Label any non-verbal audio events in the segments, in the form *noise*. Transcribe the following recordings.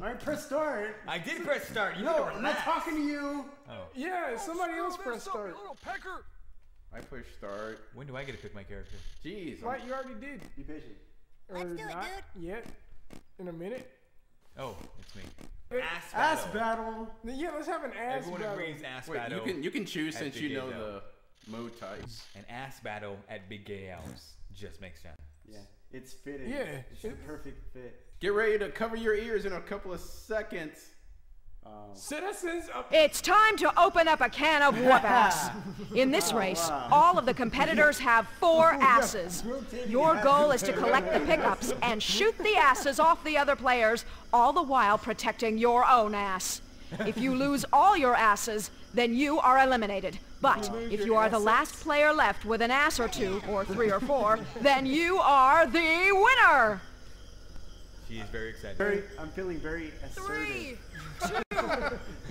All right, press start. I did press start. You No, need I'm not talking to you. Oh, Yeah, oh, somebody else press start. I push start. when do I get to pick my character? Jeez. I'm- you already did. Be patient. Or Let's do it, not dude. yet. In a minute. Oh, it's me. Wait, Ass Ass battle. battle. Yeah, let's have an ass Everyone battle. agrees ass Wait, battle. you can you can choose since Big you know Zone. the mode types. An ass battle at Big Gay House just makes sense. Yeah, it's fitting. Yeah, it's the it- perfect fit. Get ready to cover your ears in a couple of seconds. Um, Citizens of It's time to open up a can of whoop ass. *laughs* In this race, wow. all of the competitors have four *laughs* asses. Your goal is to *laughs* collect the pickups and shoot the asses off the other players, all the while protecting your own ass. If you lose all your asses, then you are eliminated. But if you are the last player left with an ass or two, or three or four, then you are the winner! She is very excited. very, I'm feeling very assertive. Three, Yeah. *laughs*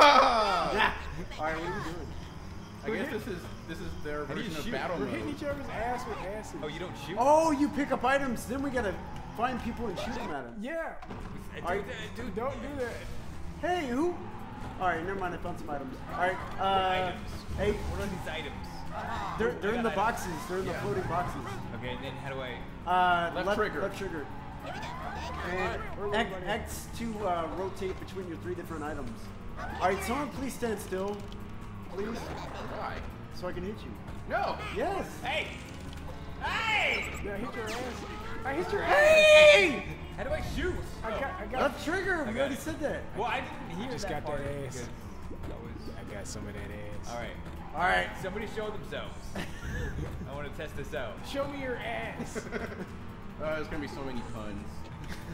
All right, what are we doing? I guess this is this is their How version of battle We're hitting mode. each other's ass with asses. Oh, you don't shoot? Oh, you pick up items, then we gotta find people and shoot them at them. Yeah, dude, Alright. uh, dude, don't do that. Hey, who? All right, never mind. I found some items. All right. Uh, items. hey, What are these items? they're, they're in the got boxes. They're in the floating boxes. Okay, and then how do I? Uh, Left trigger. Left trigger. And X, X to uh, rotate between your three different items. All right, someone please stand still, please, Why? so I can hit you. No. Yes. Hey! Hey! Yeah, I hit your ass. I hit your ass. Hey! How do I shoot? I got, I got. Left trigger. We got already it. said that. Well, I didn't hear just that got that part ass. that was- I got some of that ass. All right. All right. Somebody show themselves. *laughs* I want to test this out. Show me your ass. *laughs* Uh, there's gonna be so many puns.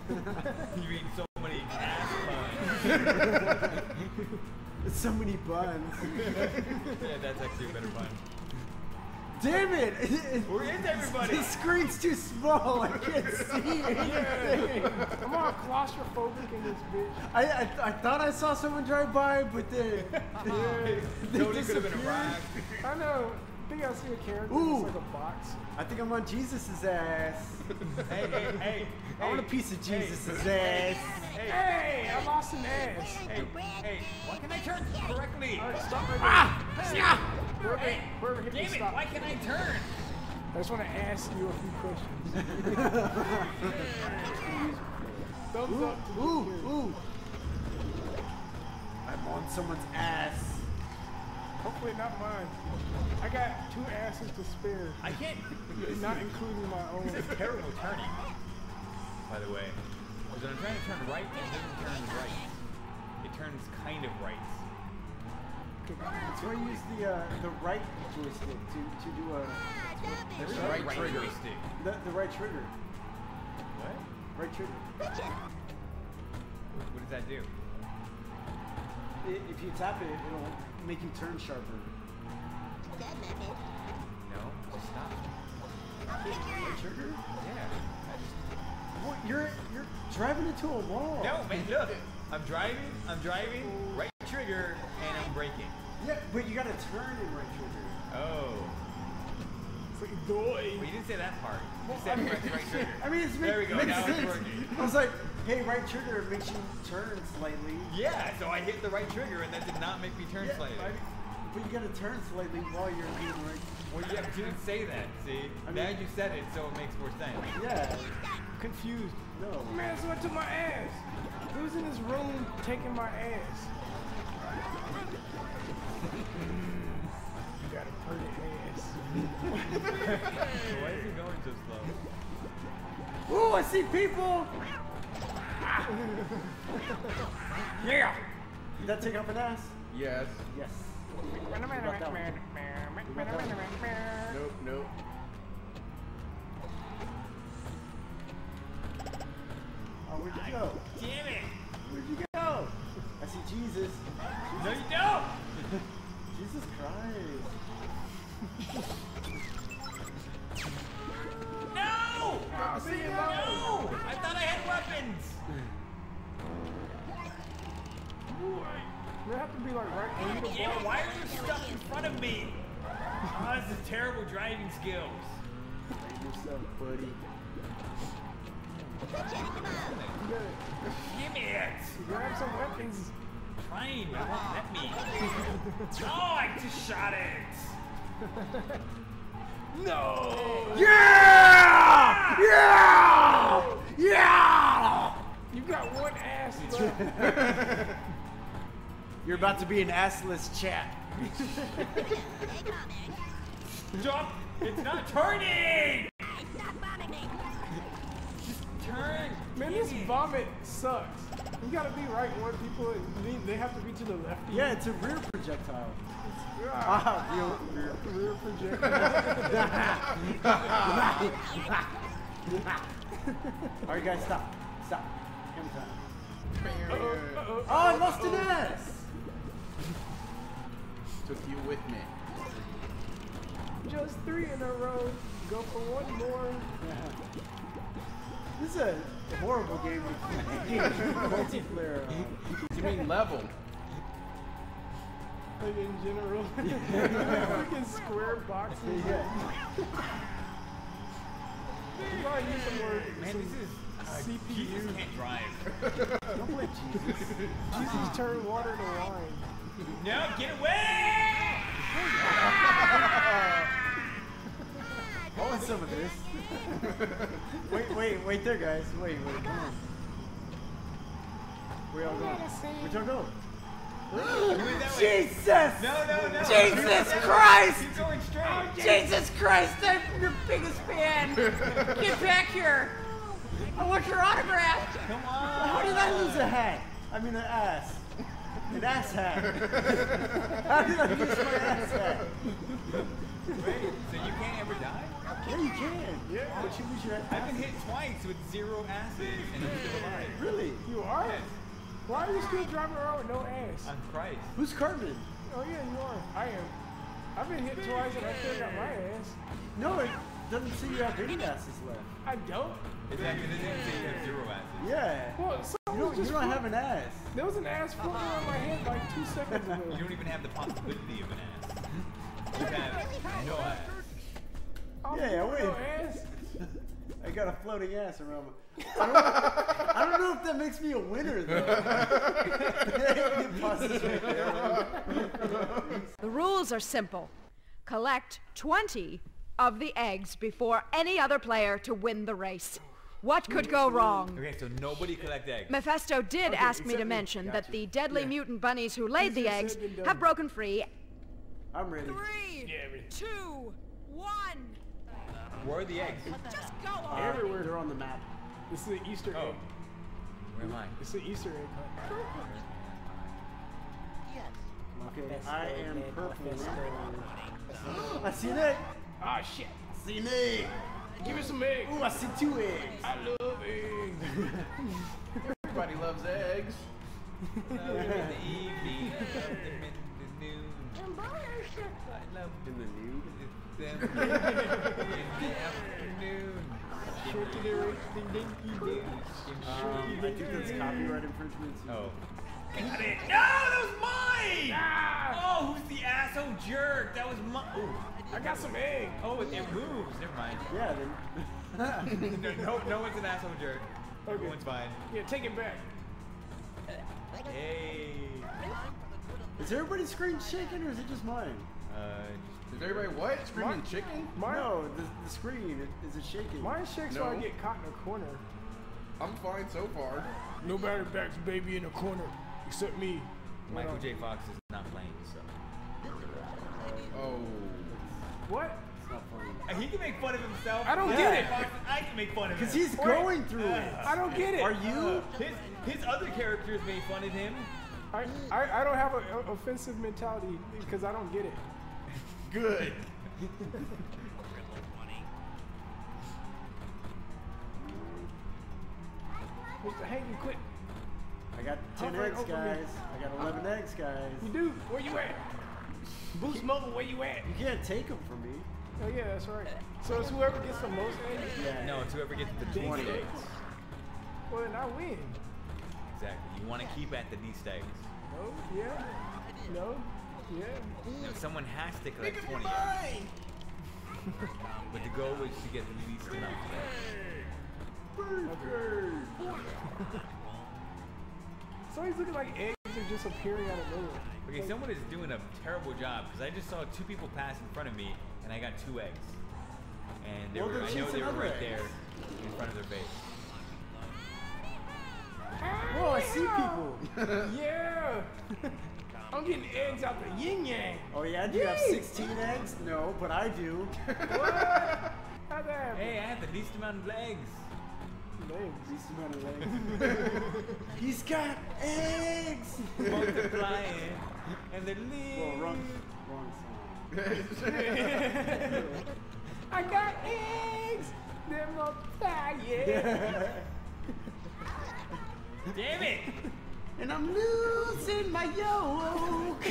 *laughs* You eat so many ass puns. *laughs* So many buns. *laughs* yeah, that's actually a better pun. Damn it! Where is everybody? The screen's too small. I can't see anything. I'm all claustrophobic in this bitch. I, I, I thought I saw someone drive by, but then they Totally could have been a disappeared. rock. I know. I think I see a character. Ooh. It's like a box. I think I'm on Jesus's ass. *laughs* Hey, hey, hey. I want a piece of hey, Jesus's hey, ass. Hey, Hey, I lost an ass. hey, hey. Why can I turn correctly? All right, stop right Ah! there. Yeah. Whoever, Hey, whoever hit me, Damn it, stop. why can I turn? I just want to ask you a few questions. *laughs* Thumbs Ooh, up to ooh, ooh. I'm on someone's ass. Hopefully not mine. I got two asses to spare, I can't. not including my own. This is terrible turning. By the way, because when I'm trying to turn right, it doesn't turn right. It turns kind of right. That's why I use the uh, the right joystick to, to do a There's the no right trigger. joystick. the, the right trigger. What? Right trigger. What does that do? I- If you tap it, it'll make you turn sharper. No, just stop. Right trigger? Yeah. I just- What, you're you're driving into a wall. No, man, look. I'm driving, I'm driving, right trigger, and I'm braking. Yeah, but you gotta turn in right trigger. Oh. It's like, doy. Well, you didn't say that part. You said press right trigger. *laughs* I mean, it's make, There we go, makes now it's working. I was like, hey, right trigger makes you turn slightly. Yeah, so I hit the right trigger, and that did not make me turn Yeah, slightly. I- but you gotta turn slightly while you're doing the right. Well, yeah, but you didn't say that, see? I now mean- you said it, so it makes more sense. Yeah. Confused. No. Man, someone took my ass. Who's in this room taking my ass? *laughs* you got a pretty ass. *laughs* Why is he going so slow? Ooh, I see people. Yeah. Did that take off an ass? Yes. Yes. Be an assless chat. Jump! It's not turning! Just turn! Man, this vomit sucks. You gotta be right where people they- they have to be to the left. Yeah, it's a rear projectile. Ah, Ah, real, rear. rear projectile. *laughs* All right, guys, stop. Stop. Time. Uh-oh, Oh, I lost an ass. Took you with me. Just three in a row. Go for one more. This is a horrible game to play. Multiplayer. uh, You mean level? Like in general. *laughs* Freaking square boxes. yeah. You gotta use some more Man, some this is. Uh, CPU. Jesus can't drive. Don't play Jesus. Jesus turned water to wine. No, get away! I want some of this. *laughs* wait, wait, wait there, guys. Wait, wait, come on. Where y'all going? Where y'all going? Wait, that way. Jesus! No, no, no. Jesus Christ! Keep going straight. Oh, Jesus Christ, I'm your biggest fan! Get back here! I want your autograph! Come on. How did I lose a hat? I mean an ass. An ass hat. *laughs* How did I lose my ass hat? Wait, so you can't ever die? Yeah, you can. Yeah. But you lose your I've been hit twice with zero acids and I'm still alive. Really? You are? Yes. Why are you still driving around with no ass? I'm Christ. Who's Cartman? Oh yeah, you are. I am. I've been hit twice and I still got my ass. No, it doesn't seem you have any asses left. I don't. Is that because it didn't say you have zero acids? Yeah. Well, You don't, you don't have an ass. There was an ass floating around my head like two seconds ago. You don't even have the possibility of an ass. You have no ass. Yeah, you got wait. No ass. *laughs* I got a floating ass around my. I don't, I don't know if that makes me a winner though. The pauses *laughs* right there. The rules are simple. Collect 20 of the eggs before any other player to win the race. What could go wrong? Okay, so nobody collect eggs. Mephisto did ask me to me. mention that the deadly mutant bunnies who laid the eggs said than done. have broken free. I'm ready. Three, two, one. Where are the eggs? Just go on. Everywhere. They're on the map. This is an Easter Oh. egg. Where am I? It's an Easter egg hunt. Okay, I am purple. *gasps* I see an egg. Ah shit. I see an egg. Give me some eggs. Ooh, I see two eggs. I love eggs. *laughs* Everybody loves eggs. in the evening, in the noon. I love In the nude. them in the afternoon. Shorty the rich, the dinky doo. Um, I think that's copyright infringement. Oh. Got it. No, that was mine! Ah! Oh, who's the asshole jerk? That was my. I got some eggs. Oh, it, it moves. Never mind. Yeah, then. *laughs* no, no, no one's an asshole jerk. Okay. Everyone's fine. Yeah, take it back. Hey. Is everybody screaming chicken or is it just mine? Uh, Is everybody what? Screaming chicken? Mine, No, the, the screen is it shaking? mine shakes when I get caught in a corner. I'm fine so far. Nobody backs baby in a corner except me. Michael J. Fox is What? It's not funny. He can make fun of himself. I don't Yeah. get it. I can make fun of him. Because he's going through it. I don't get it. Are you? His, his other characters made fun of him. I, I, I don't have an offensive mentality because I don't get it. *laughs* Good. Mr. Hank, you quit. I got 10 Hover eggs, over me. guys. I got 11 eggs, guys. You do. Where you at? Boost Mobile, where you at? You can't take them from me. Oh yeah, that's right. So it's whoever gets the most eggs. Yeah. No, it's whoever gets the least 20 eggs. eggs. Well, then I win. Exactly. You want to keep at the least eggs. No. Yeah. No. Yeah. No, someone has to collect 20 eggs. Um, but the goal is to get the least amount of eggs. *laughs* It's always looking like eggs are just appearing out of nowhere. Okay, someone is doing a terrible job because I just saw two people pass in front of me and I got two eggs. And they Well, were, I know they were right other there in front of their face. Whoa, I see people. *laughs* Yeah! I'm getting eggs out the yin yang. Oh yeah, do you have 16 eggs? No, but I do. *laughs* What? How'd that happen? Hey, I have the least amount of eggs. Legs. Least amount of eggs. He's got eggs. Multiplying. and they're Whoa, least. wrong, wrong *laughs* song. I got eggs. They're multiplying. *laughs* Damn it! And I'm losing my yolk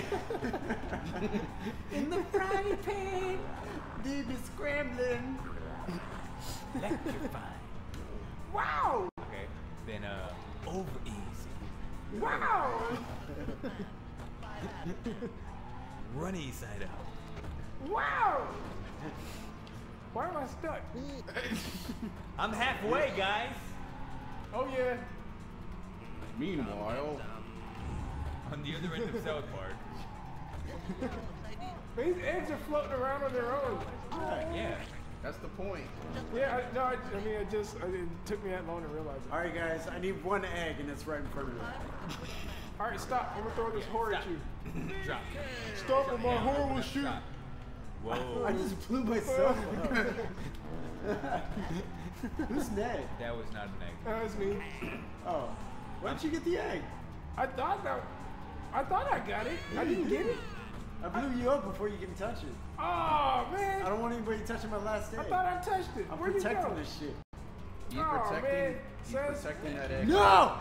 in the frying pan. They be scrambling. Electrifying. Wow! Okay, then uh, over easy. Wow! Runny side up. Wow! Why am I stuck? *laughs* I'm halfway, guys. Oh yeah. Meanwhile, *laughs* On the other end of South Park. These eggs are floating around on their own. Yeah. That's the point. Yeah, I, no, I, I mean, it just I, it took me that long to realize it. All right, guys, I need one egg, and it's right in front of me. All right, stop. I'm gonna throw this whore at you. Drop. Stop or my Down, whore will shoot. drop. Whoa. I just blew myself up. *laughs* Who's Ned? That was not an egg. That was me. Oh, why didn't you get the egg? I thought that. I thought I got it. I didn't get it. I blew you up before you can touch it. Oh man! I don't want anybody touching my last egg. I thought I touched it. I'm Where'd you protecting this shit. You Aw, protecting, man. you Says- protecting that egg. No!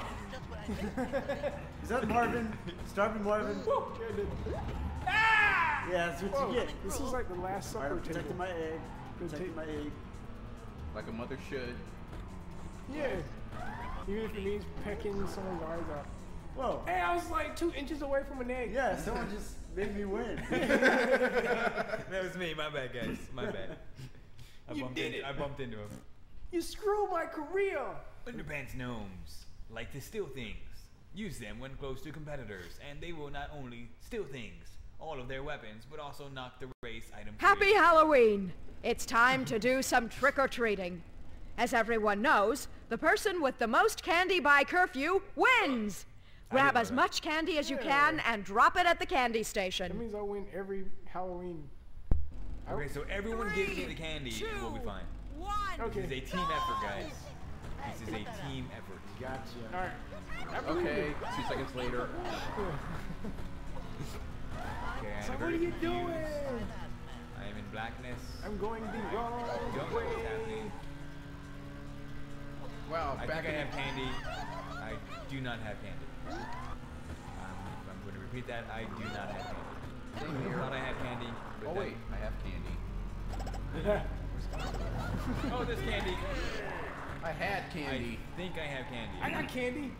*laughs* Is that Marvin? Starving Marvin? Woo! Yeah, Yeah, that's what Whoa, you get. This is like the last All right, supper I'm protecting table. my egg. Good Protecting my egg. Like a mother should. Yeah. Even if it means pecking someone's eyes out. Whoa. Hey, I was like two inches away from an egg. Yeah, someone just made me win. *laughs* That was me. My bad, guys. My bad. I You bumped did in- it. I bumped into him. You screwed my career. Underpants gnomes like to steal things. Use them when close to competitors, and they will not only steal things, all of their weapons, but also knock the race item free. Happy Halloween! It's time to do some trick or treating. As everyone knows, the person with the most candy by curfew wins! Grab as that. much candy as you can and drop it at the candy station. That means I win every Halloween. Okay, so everyone gives me the candy, and we'll be fine. Okay. This is a team effort, guys. This is a team effort. Gotcha. All right. Okay, two seconds later. Okay, So what are you confused. doing? I am in blackness. I'm going the wrong Don't know way. what's happening. Wow, I back think I have candy. I do not have candy. Um, I'm going to repeat that. I do not have candy. Same I thought I had candy. but Oh that- wait, I have candy. *laughs* Oh, there's candy. I had candy. I think I have candy. I got candy.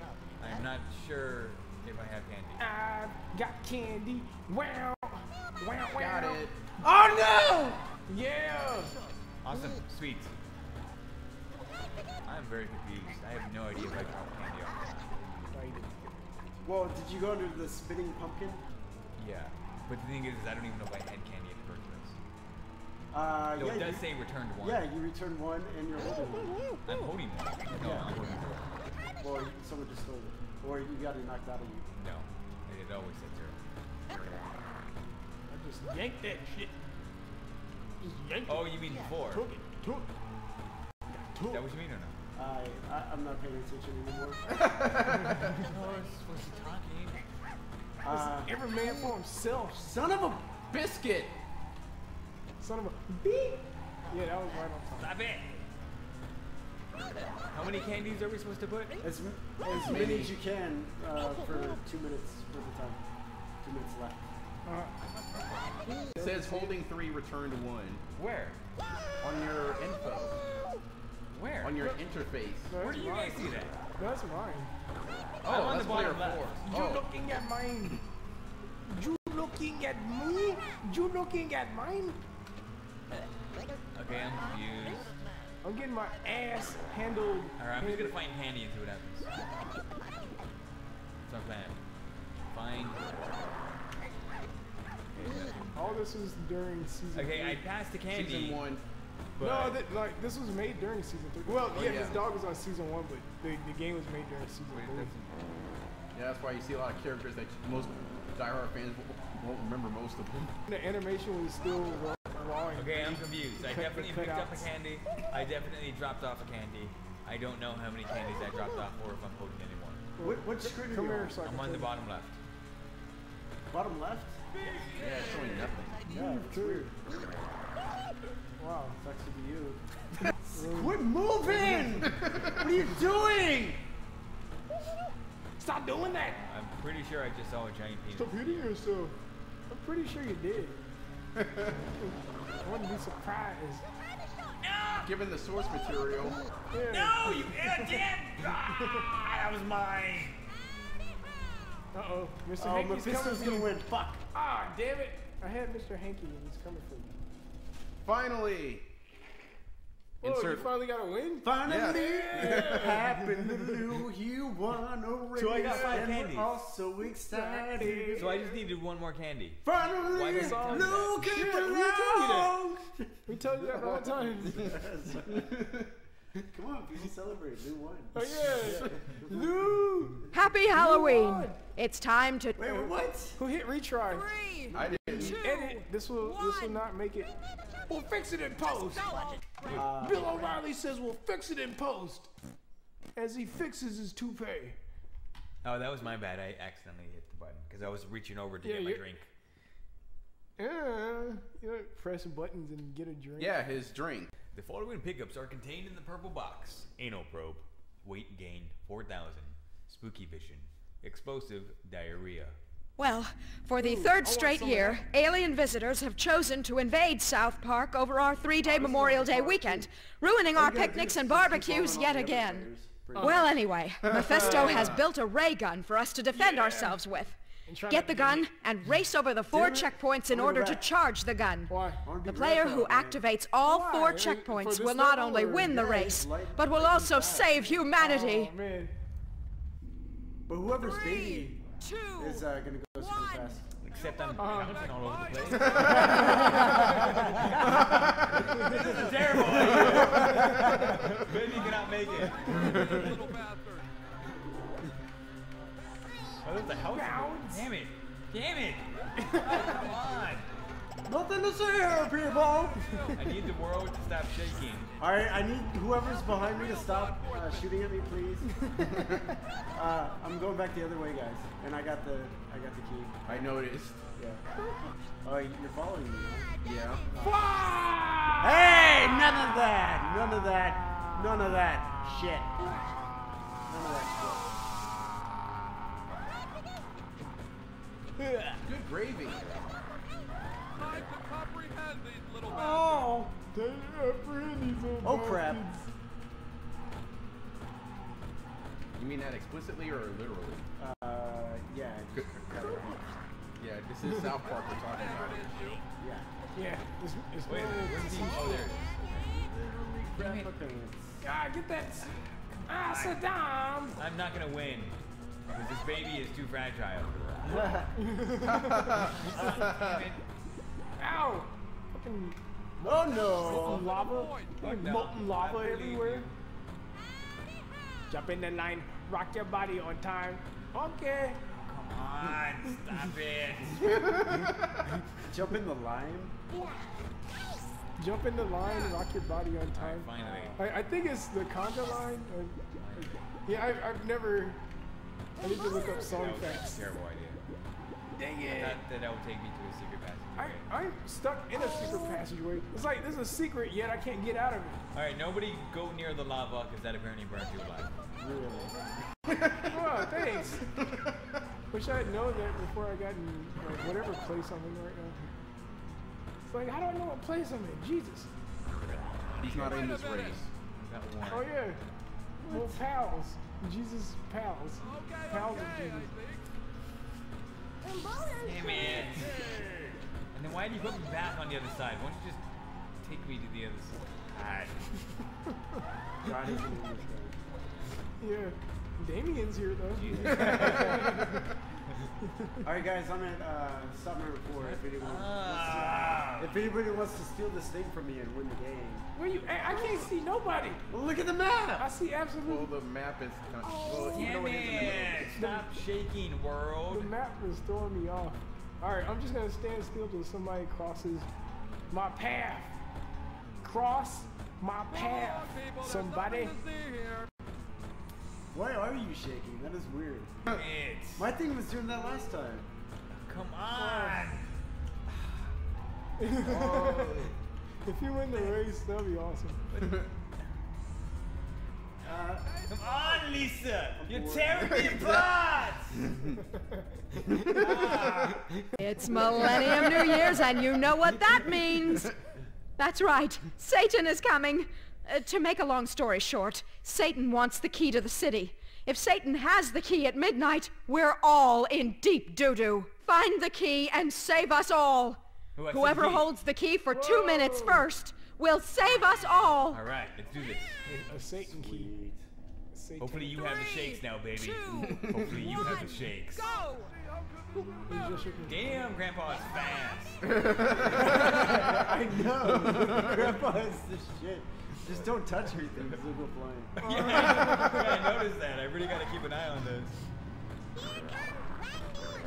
I'm not sure if I have candy. I got candy. Wow. Wow, wow. Got it. Oh no! Yeah. Awesome. Sweet. I'm very confused. I have no idea if I dropped candy off. Right. no! Well, did you go under the spinning pumpkin? Yeah. But the thing is, I don't even know if I had candy in the first place. Uh, No, yeah, it does you, say returned one. Yeah, you returned one and you're holding one. I'm holding one. No, Yeah. I'm holding zero. Or someone just stole it. Or you got it knocked out of you. No. It always said zero. I just yanked that shit. Just yanked Oh, you mean before? Took it. Took it. Is that what you mean or no? I, I I'm not paying attention anymore. It's supposed to be talking. Uh, Every man for himself. son of a Biscuit. Son of a beep. Yeah, that was right on time. Stop it! How many candies are we supposed to put? as as many as you can uh, for two minutes for the time. Two minutes left. It says holding three, returned one. Where? On your info. Where? On your interface. No, Where do you mine. guys see that? That's mine. I'm on the that's player bottom left. four. You Oh, looking at mine? You looking at me? You looking at mine? Okay, I'm confused. I'm getting my ass handled. Alright, I'm just gonna find candy and see what happens. That's my plan. Find. All this was during season. Okay, I three. passed the candy. Season one. But No, that, like this was made during season three. Well, Oh, yeah, yeah. this dog was on season one, but the, the game was made during season Wait, three. that's- Yeah, that's why you see a lot of characters that most diehard fans won't- won't remember most of them. The animation was still raw, raw Okay, I'm confused. I definitely picked up a candy. I definitely dropped off a candy. I don't know how many candies I dropped off or if I'm holding anymore. What, what screen are you on? so I I'm on the bottom left. Bottom left? Yeah, it's showing nothing. Yeah, it's weird. Wow. Sucks to be you. *laughs* Quit moving! what are you doing? Stop doing that! I'm pretty sure I just saw a giant penis. Stop hitting yourself. I'm pretty sure you did. *laughs* I wouldn't be surprised. Given the source material, Yeah. No, you idiot! Ah, that was mine. Uh oh. Mr. Oh, Hankey's Mephisto's coming for gonna you. win. Fuck. Ah, damn it. I had Mr. Hankey and he's coming for you. Finally. Oh, you finally got a win? Finally, it *laughs* happened to *laughs* Lou. You won a race. So I got five and we're candies. all so excited. So I just needed one more candy. Finally, Why didn't you tell me that? Lou came Yeah, we told you that. around. We told you that the whole time. Come on, people celebrate. Lou won. Oh, yeah. *laughs* Lou! Happy Halloween! It's time to. Wait, what? Who hit retry? Three, I didn't. two, Edit. This will this will not make it. We'll fix it in post. Uh, Bill O'Reilly says we'll fix it in post. As he fixes his toupee. Oh, that was my bad. I accidentally hit the button because I was reaching over to Yeah, get my drink. Yeah, you know, press buttons and get a drink. Yeah, his drink. The following pickups are contained in the purple box: anal probe, weight gain 4,000, spooky vision, explosive diarrhea. Well, for the third straight some of year, alien visitors have chosen to invade South Park over our three-day Memorial Day weekend, ruining our picnics and barbecues yet again. Well, anyway, *laughs* Mephisto has built a ray gun for us to defend ourselves with. Get the gun and race over the four checkpoints in order to charge the gun. The player who activates all four checkpoints will not only win the race, but will also save humanity. Oh. But whoever's baby two, is uh, gonna go super one. fast. Except I'm bouncing all over the place. This is a terrible *laughs* idea. Maybe you cannot make it. little bastard. Oh, there's a house. Bounce. Damn it! Damn it! Oh, *laughs* come on! Nothing to see here, people. I need the world to stop shaking. All right, I need whoever's behind me to stop uh, shooting at me, please. *laughs* uh, I'm going back the other way, guys, and I got the I got the key. I noticed. Yeah. Oh, you're following me. Huh? Yeah. Hey, none of that. None of that. None of that shit. None of that Good gravy. Time to comprehend these little bastards. Oh. They apprehend these little Oh crap. You mean that explicitly or literally? Uh, yeah. Good. Yeah, this is South Park we're talking about. Yeah. Yeah, it's, it's Wait, normal where's the? see Oh, there. Crap, it. okay. Ah, get that. Ah, Saddam. I'm not gonna win. Because this baby is too fragile. *laughs* Ow. Fucking oh no. molten lava. Fuck no. Molten lava everywhere. Jump in the line. Rock your body on time. Okay. Come on, stop it. *laughs* Jump in the line. Jump in the line. Rock your body on time. Finally. I, I think it's the conga line. Yeah, I, I've never. I need to look up song That was a facts. terrible idea. Dang I it. thought that that would take me to a secret I, passage. I'm stuck in a secret oh. passageway. It's like this is a secret, yet I can't get out of it. Alright, nobody go near the lava because that apparently burns you alive. Really. Oh, thanks. Wish I had known that before I got in like, whatever place I'm in right now. It's like, how do I know what place I'm in? Jesus. He's not in this race. Oh, Oh, one. yeah. Well, pals. Jesus pals. Okay, Pals of okay, I Jesus. think. Damn it. And then why do you put me back on the other side? Why don't you just take me to the other side. God is an English guy. Yeah. Damien's here though. *laughs* All right, guys, I'm at uh, stop number four. If anyone, Ah. if anybody wants to steal this thing from me and win the game, Where you? I, I can't see nobody. well, look at the map. I see absolutely. Well, the map is kind of. well, Damn though it is in the middle. it! Stop shaking, world. The map is throwing me off. All right, I'm just gonna stand still till somebody crosses my path. Cross my path. Somebody. Why are you shaking? That is weird. It's. My thing was doing that last time. Come on. *laughs* If you win the race, that'd be awesome. *laughs* Uh, Come on, Lisa. You're tearing me *laughs* apart. *laughs* It's Millennium New Year's, and you know what that means. That's right. Satan is coming. Uh, to make a long story short, Satan wants the key to the city. If Satan has the key at midnight, we're all in deep doo-doo. Find the key and save us all. Who has the Whoever holds the key for two minutes first will save us all. All right, let's do this. A Satan key. sweet. Satan. Hopefully you have the shakes now, baby. two, *laughs* Hopefully you have the shakes. Go! He's just Damn, Grandpa is fast. *laughs* I know. *laughs* Grandpa is the shit. Just don't touch anything because it'll go flying. yeah, yeah, I noticed that. I really got to keep an eye on this.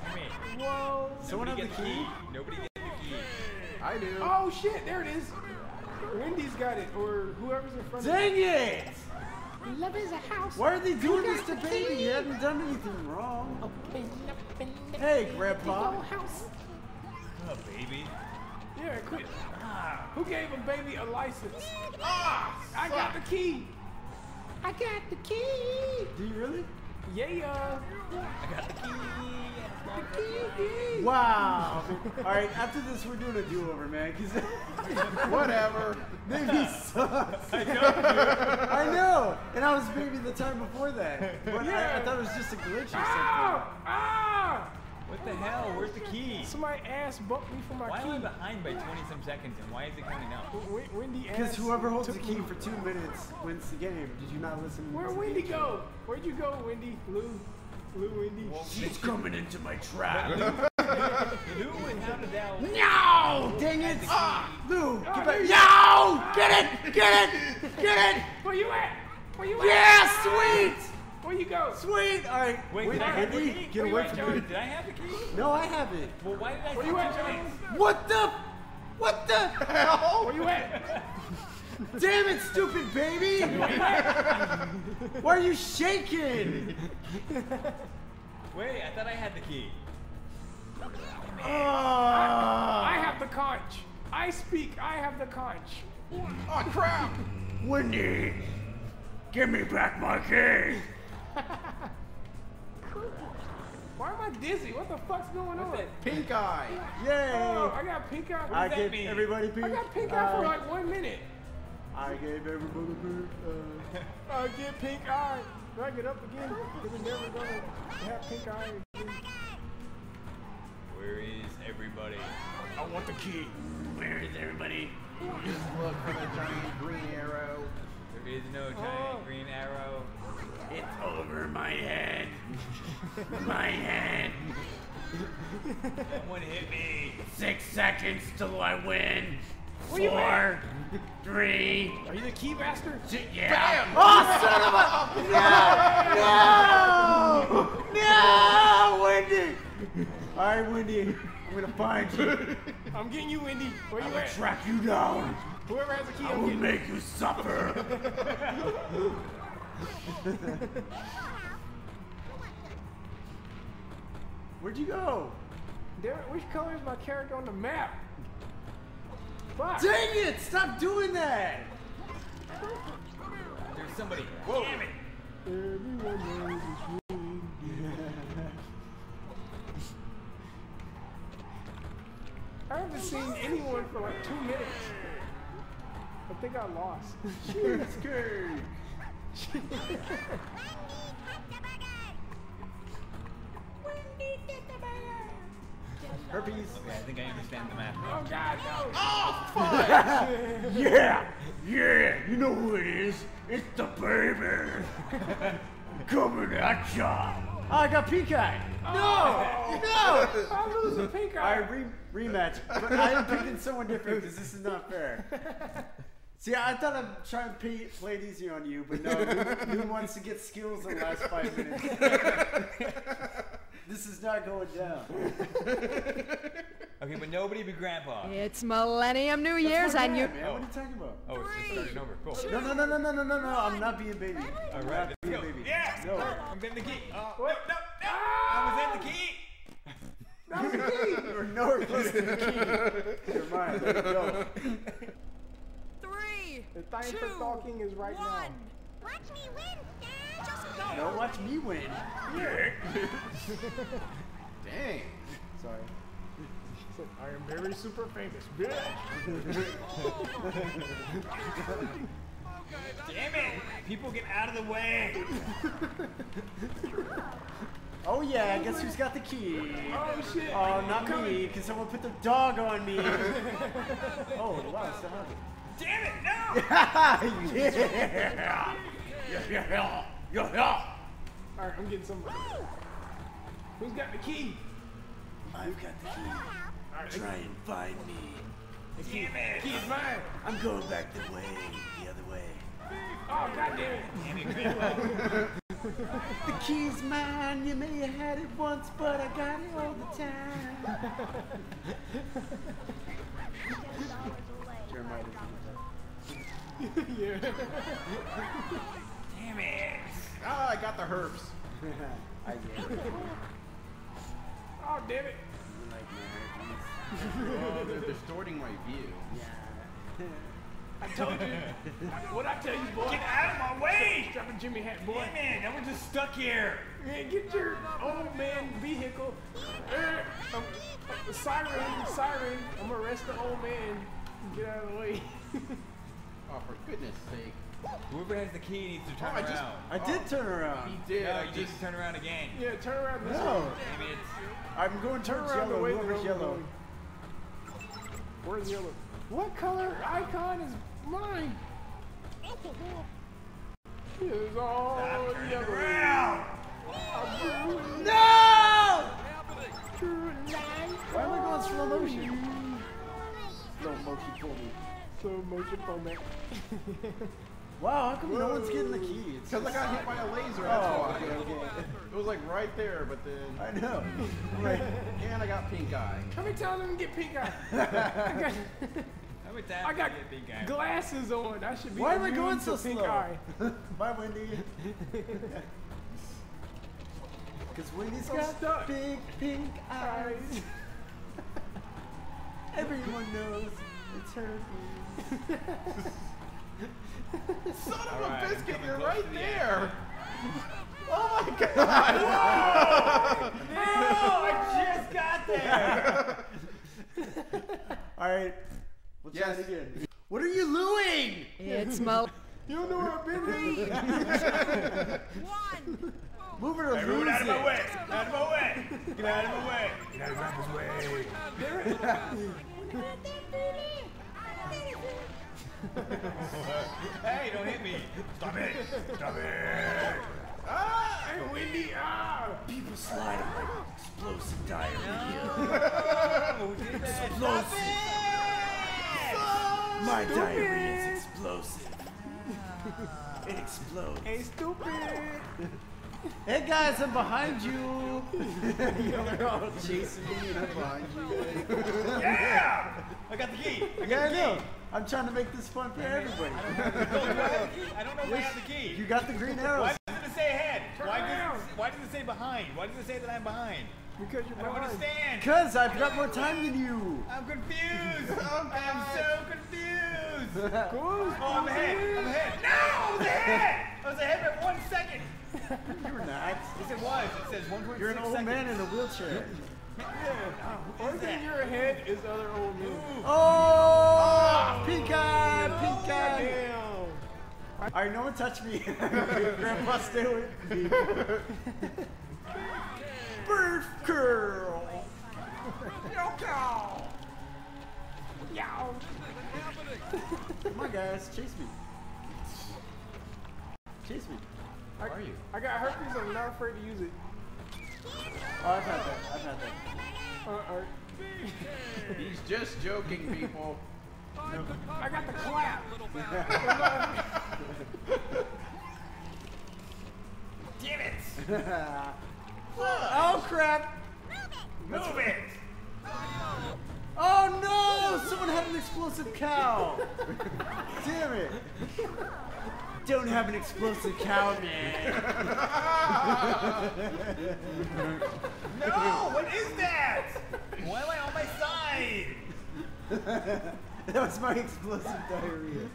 Come here. Whoa. Someone Nobody have get the key? Nobody get the key. I do. Oh shit! There it is. Wendy's got it, or whoever's in front Dang it! of me. Love is a house. Why are they doing this to baby? He hasn't done anything wrong. Hey, Grandpa. house. Oh, baby. Yeah, quit. Who gave a baby a license? Ah! I got the key. I got the key. Do you really? Yeah. I got the key. The key. Wow. All right, after this, we're doing a do-over, man. Because *laughs* Whatever. baby sucks. I know. I know. And I was baby the time before that. But I, I thought it was just a glitch or something. Ah! Ah! What the hell? Where's the key? Somebody ass bumped me for my Why key. am I behind by 20 some seconds and why is it counting out? W- Wendy. Because whoever holds the key me- for two minutes wins the game. Did you not listen? Where to the Wendy go? Where'd you go, Wendy? Lou? Lou Wendy? She's coming into my trap. Lou and how No! Dang it! Lou, Ah, get there back. No! Get it! Get it! Get it! Where you at? Where you at? Yeah, sweet! Where you go? Sweet! Alright, Wait, did I have the Wendy, key? get away from me. Did I have the key? No, I have it. Well, why did I Where you at, times? What the? What the hell? Where you at? *laughs* Damn it, stupid baby! *laughs* Why are you shaking? Wait, I thought I had the key. Ah. I Oh, have the conch. I speak. I have the conch. Oh crap! Wendy, give me back my key. *laughs* Why am I dizzy? What the fuck's going on? Pink eye. Oh, Yay! Oh, I got pink eye. What I that gave mean? everybody pink. I got pink eye for like one minute. I gave everybody pink eye. I get pink eye. Drag it up again. Cause we're never gonna have pink eye. again. Where is everybody? I want the key. Where is everybody? Just look for the giant green arrow. There is no giant Oh. green arrow. It's over my head. my head. Someone hit me. Six seconds till I win. Where Four, three, Are you the key master? two, yeah. Oh, son of a! No! No! No, Wendy! All right, Wendy. I'm gonna find you. I'm getting you, Wendy. Where I'm you gonna at? track you down. Whoever has the key, I I'm will getting. make you suffer. *laughs* Where'd you go? Damn it, which color is my character on the map? Fuck. Dang it! Stop doing that! There's somebody. Damn it. Everyone knows it's Wendy. *laughs* I haven't seen anyone for like two minutes. I think I lost. *laughs* Cheesecake! Herpes. Okay, I think I understand the math. Oh God, no! Oh, *laughs* yeah, yeah, you know who it is? It's the baby. *laughs* Coming at ya. Oh, I got pink eye. Oh. No, no. *laughs* I'm losing pink I re- rematch, but I am picking someone different because this is not fair. See, I thought I'd try and pay, play it easy on you, but no, Lou, Lou wants to get skills in the last five minutes. This is not going down. *laughs* Okay, but nobody but Grandpa. It's Millennium New Year's and you. dad, man. What are you talking about? Oh, it's just starting over. Cool. No, no, no, no, no, no, no, no. I'm not being baby. All I'm right, not let's go. baby. Yeah. No. I'm getting the key. Oh, no, What? no, no. I was in the key. Or no, or close to the key. You're mine. There you go. Three, The time for two, talking is right one. Watch me win, Dad. Just go. No, watch me win. *laughs* Dang. Sorry. *laughs* I am very super famous, bitch. *laughs* Damn it! People get out of the way. Oh yeah, guess who's got the key? Oh shit! Oh, not me, because someone put the dog on me. oh, wow, I still have it. Damn it! No. yeah! *laughs* Yeah, yeah, yeah, yeah. All right, I'm getting some. Who's got the key? I've got the key. Right, Try and find me. Damn it! key is mine. I'm going back the way, the other way. Oh god damn it! Damn it. The key's mine. You may have had it once, but I got it all the time. *laughs* Jeremiah *laughs* doesn't yeah. Damn it! Ah, I got the herbs. *laughs* I get it. Oh damn it! You like my Oh, they're *laughs* distorting my view. Yeah. I told you. what I tell you, boy? Get out of my way! Strap a Jimmy hat, boy. Damn it! Now we're just stuck here. Man, get your old man vehicle. Uh, um, uh, siren, siren. I'm gonna arrest the old man. Get out of the way. Oh, for goodness sake. Whoever has the key needs to turn Oh, I just- around. I did turn oh, around. He did. no, I you need just. to turn around again. yeah, turn around this way. No, Damn it! I'm going Turn towards around the yellow. way that Whoever's yellow. going. Where's yellow? What color icon is mine? It's all Stop yellow. around! No! True life. Why am I going slow motion? Slow motion for me. Slow motion format. *laughs* Wow, how come no one's getting the key? It's Because I got hit by a laser, that's Oh, why. okay, okay. It was like right there, but then. I know. Right. And I got pink eye. How many times am I get pink eye? *laughs* I got, How many times I got did you get big guy? glasses on. I should be Why am I going to so pink slow? eye. *laughs* Bye, Wendy. Because Wendy's I'm got stuck. big pink eyes. Eyes. Everyone knows it's her. Son of All right, a I'm biscuit, you're right the there. Oh my god. *laughs* No! I just got there. *laughs* All right. We'll try it again. What are you doing? It's Mil- *laughs* You don't know where I've been? One. Move it or Everyone lose out of my it. way! Get out of my way! Get out of my way! Get out of Grandpa's way! Hey, don't hit me! Stop it! Stop it! ah, hey, Wendy, ah. People slide on like explosive diarrhea. *laughs* Did that? Explosive. My diarrhea is explosive. It explodes. Hey, stupid. Hey guys, I'm behind you. you know, they're all chasing me and I'm behind you. Yeah! I got the key! I Yeah, I got the know. key! I'm trying to make this fun for everybody. No, do I have the key? I don't know if I have the key. You got the green arrows. Why does it say ahead? Why does, around. it, why does it say behind? Why does it say that I'm behind? Because you're I don't behind. understand. Because I've got more time than you. I'm confused. *laughs* I'm so confused. Cool. Oh, I'm ahead. I'm ahead. No, I was ahead. I was ahead by one second. *laughs* You're not. Yes, it was. It says 1.6 seconds. You're an old seconds. man in a wheelchair. *laughs* Only thing in your head is other old news. Oh! Ah. oh pecan! Oh, pecan! Damn. All right, no one touch me. *laughs* Grandpa stay with me. Birth curl. Yo, cow. Yo. Come on, guys, chase me. Chase me. Where I, are you? I got herpes. I'm not afraid to use it. Oh, I've had that. I've had that. Uh, uh, *laughs* He's just joking, people. Time to cover I got the your clap. little *laughs* bastard. Damn it! *laughs* oh crap! Move it! Oh no! Someone had an explosive cow! Damn it! Don't have an explosive cow, man. *laughs* No! What is that? Why am I on my side? *laughs* that was my explosive diarrhea.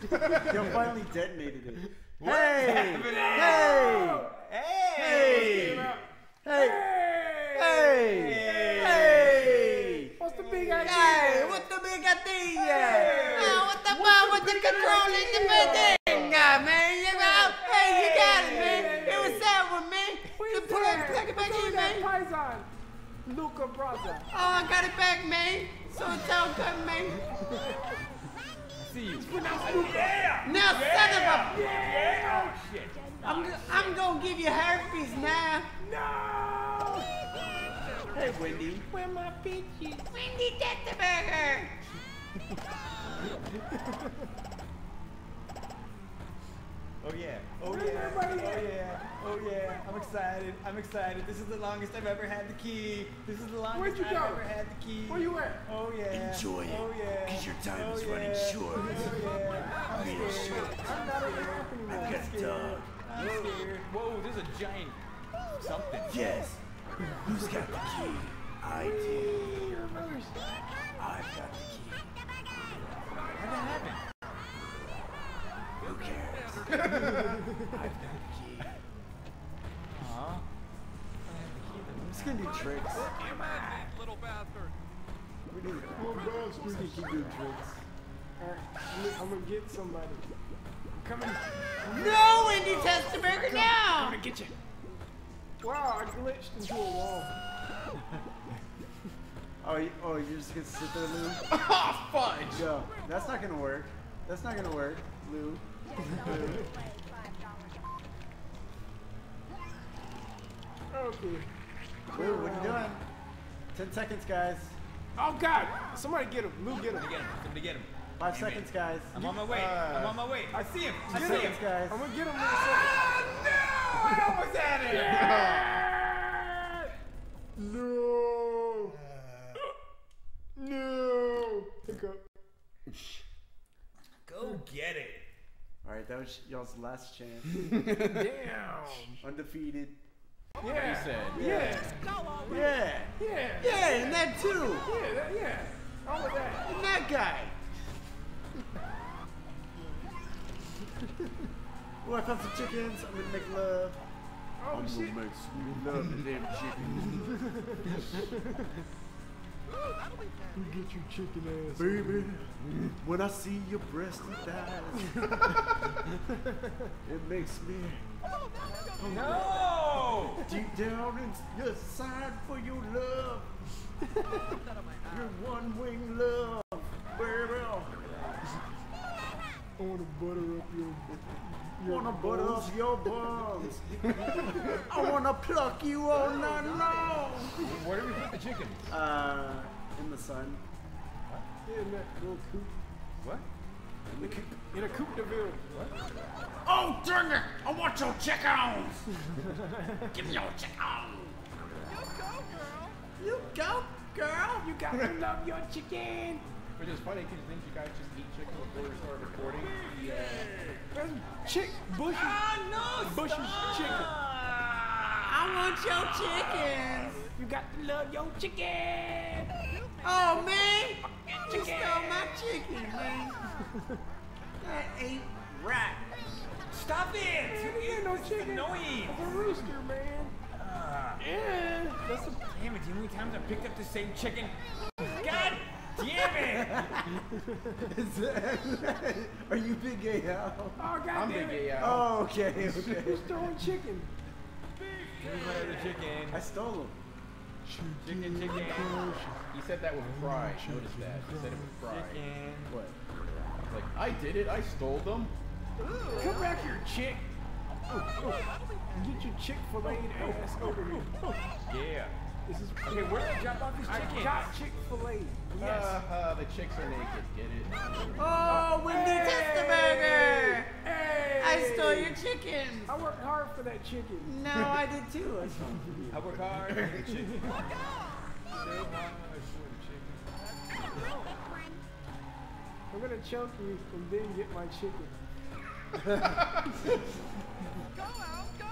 You finally detonated it. What's hey! happening? Hey! Hey! Hey! Hey! Hey! What's the big idea? Hey! What the big idea? Oh, what the fuck? What the controlling the big thing, uh, man? You know? Hey, you got it, man. It was that with me. The plug, plug it back in, man. Paisan. Luca Brasi. Oh, I got it back, man. So it's all good, man. See you. Yeah! Now, son of a... Yeah! Oh shit. I'm, I'm gonna give you herpes now. No! Hey, Wendy. Where my bitches? Wendy Testaburger. *laughs* *laughs* Oh yeah. Oh yeah. Oh yeah. Oh yeah. I'm excited. I'm excited. This is the longest I've ever had the key. This is the longest I've go? ever had the key. Where you at? Oh yeah. Enjoy it, Oh yeah. 'cause your time oh, is running short. Oh yeah. Oh, I'm Running scared. short. I'm not in the app anymore. I've got a dog. I'm scared. Whoa, there's a giant something. Yes. Who's got the key? I do. I've got the key. How'd that happen? Who cares? I've got the key. Huh? I'm just gonna do tricks. Imagine, little bastard. We need, we need to keep doing tricks. Alright, I'm, gonna- I'm gonna get somebody. I'm coming. No, Wendy Testaburger, now! I'm gonna get you. Wow, I glitched into a wall. Oh, you, oh, you're just gonna sit there, Lou? Ah, fudge! Go. That's not gonna work. That's not gonna work, Lou. Okay. Lou, what you doing? Ten seconds, guys. Oh God! Somebody get him. Lou, get him. Somebody get him. Somebody get him. Five Damn it. seconds, guys. I'm on my way. I'm on my way. I see him. I Ten see him. guys. I'm gonna get him in a second. Ah, no! I almost had it. *laughs* No. No. Hiccup. Go get it. All right, that was y'all's last chance. *laughs* Damn. Undefeated. He Yeah. said. Yeah. Yeah. Yeah. Yeah, and that too. Yeah. That, yeah. All of that. And that guy. *laughs* oh, I found some chickens. I'm gonna make love. Oh I'm shit. make sweet love *laughs* to them *laughs* chickens. You get your chicken ass. Baby, when I see your breast and thighs, it makes me No! deep down inside for your love. your one wing love, baby. I wanna butter up your. your Wanna butter up your buns. I wanna pluck you all night long. Where do we put the chickens? Uh, in the sun. Yeah, in that little coop. What? In the coop. In a coupe de ville. Oh, dang it! I want your chickens! *laughs* Give me your chickens! You go, girl! You go, girl! You got to *laughs* love your chicken. Which is funny because didn't you guys just eat chicken before we started recording? That's chick Bush's Ah, no! Bush's chicken. I want your chickens! You got to love your chicken. Oh, man! You stole my chicken, man! That ain't right. Stop it! There ain't no It's chicken. annoying. It's a rooster, man. Ah, Yeah. That's a damn it! The only times I picked up the same chicken. God damn it! *laughs* Is that- Are you Big A.L.? Oh, God I'm damn big it. A Oh, okay, okay. Who's throwing chicken? Here's my other chicken. I stole him. Chicken, chicken, He said that with pride. Notice that. He said it with pride. chicken. What? He's like, I did it. I stole them. Come back here, chick. Ooh, ooh. Get your chick filleted ass over here. Yeah. This is Okay, where did I drop off these I chickens? got chick filleted. Yes. Uh, the chicks are naked. Get it? Oh, Wendy Hey! Hey! I stole your chicken. I worked hard for that chicken. No, I did too. *laughs* I stole it. I work hard for the chicken. So hard for the chicken. I'm gonna choke you and then get my chicken. *laughs* Go out, go!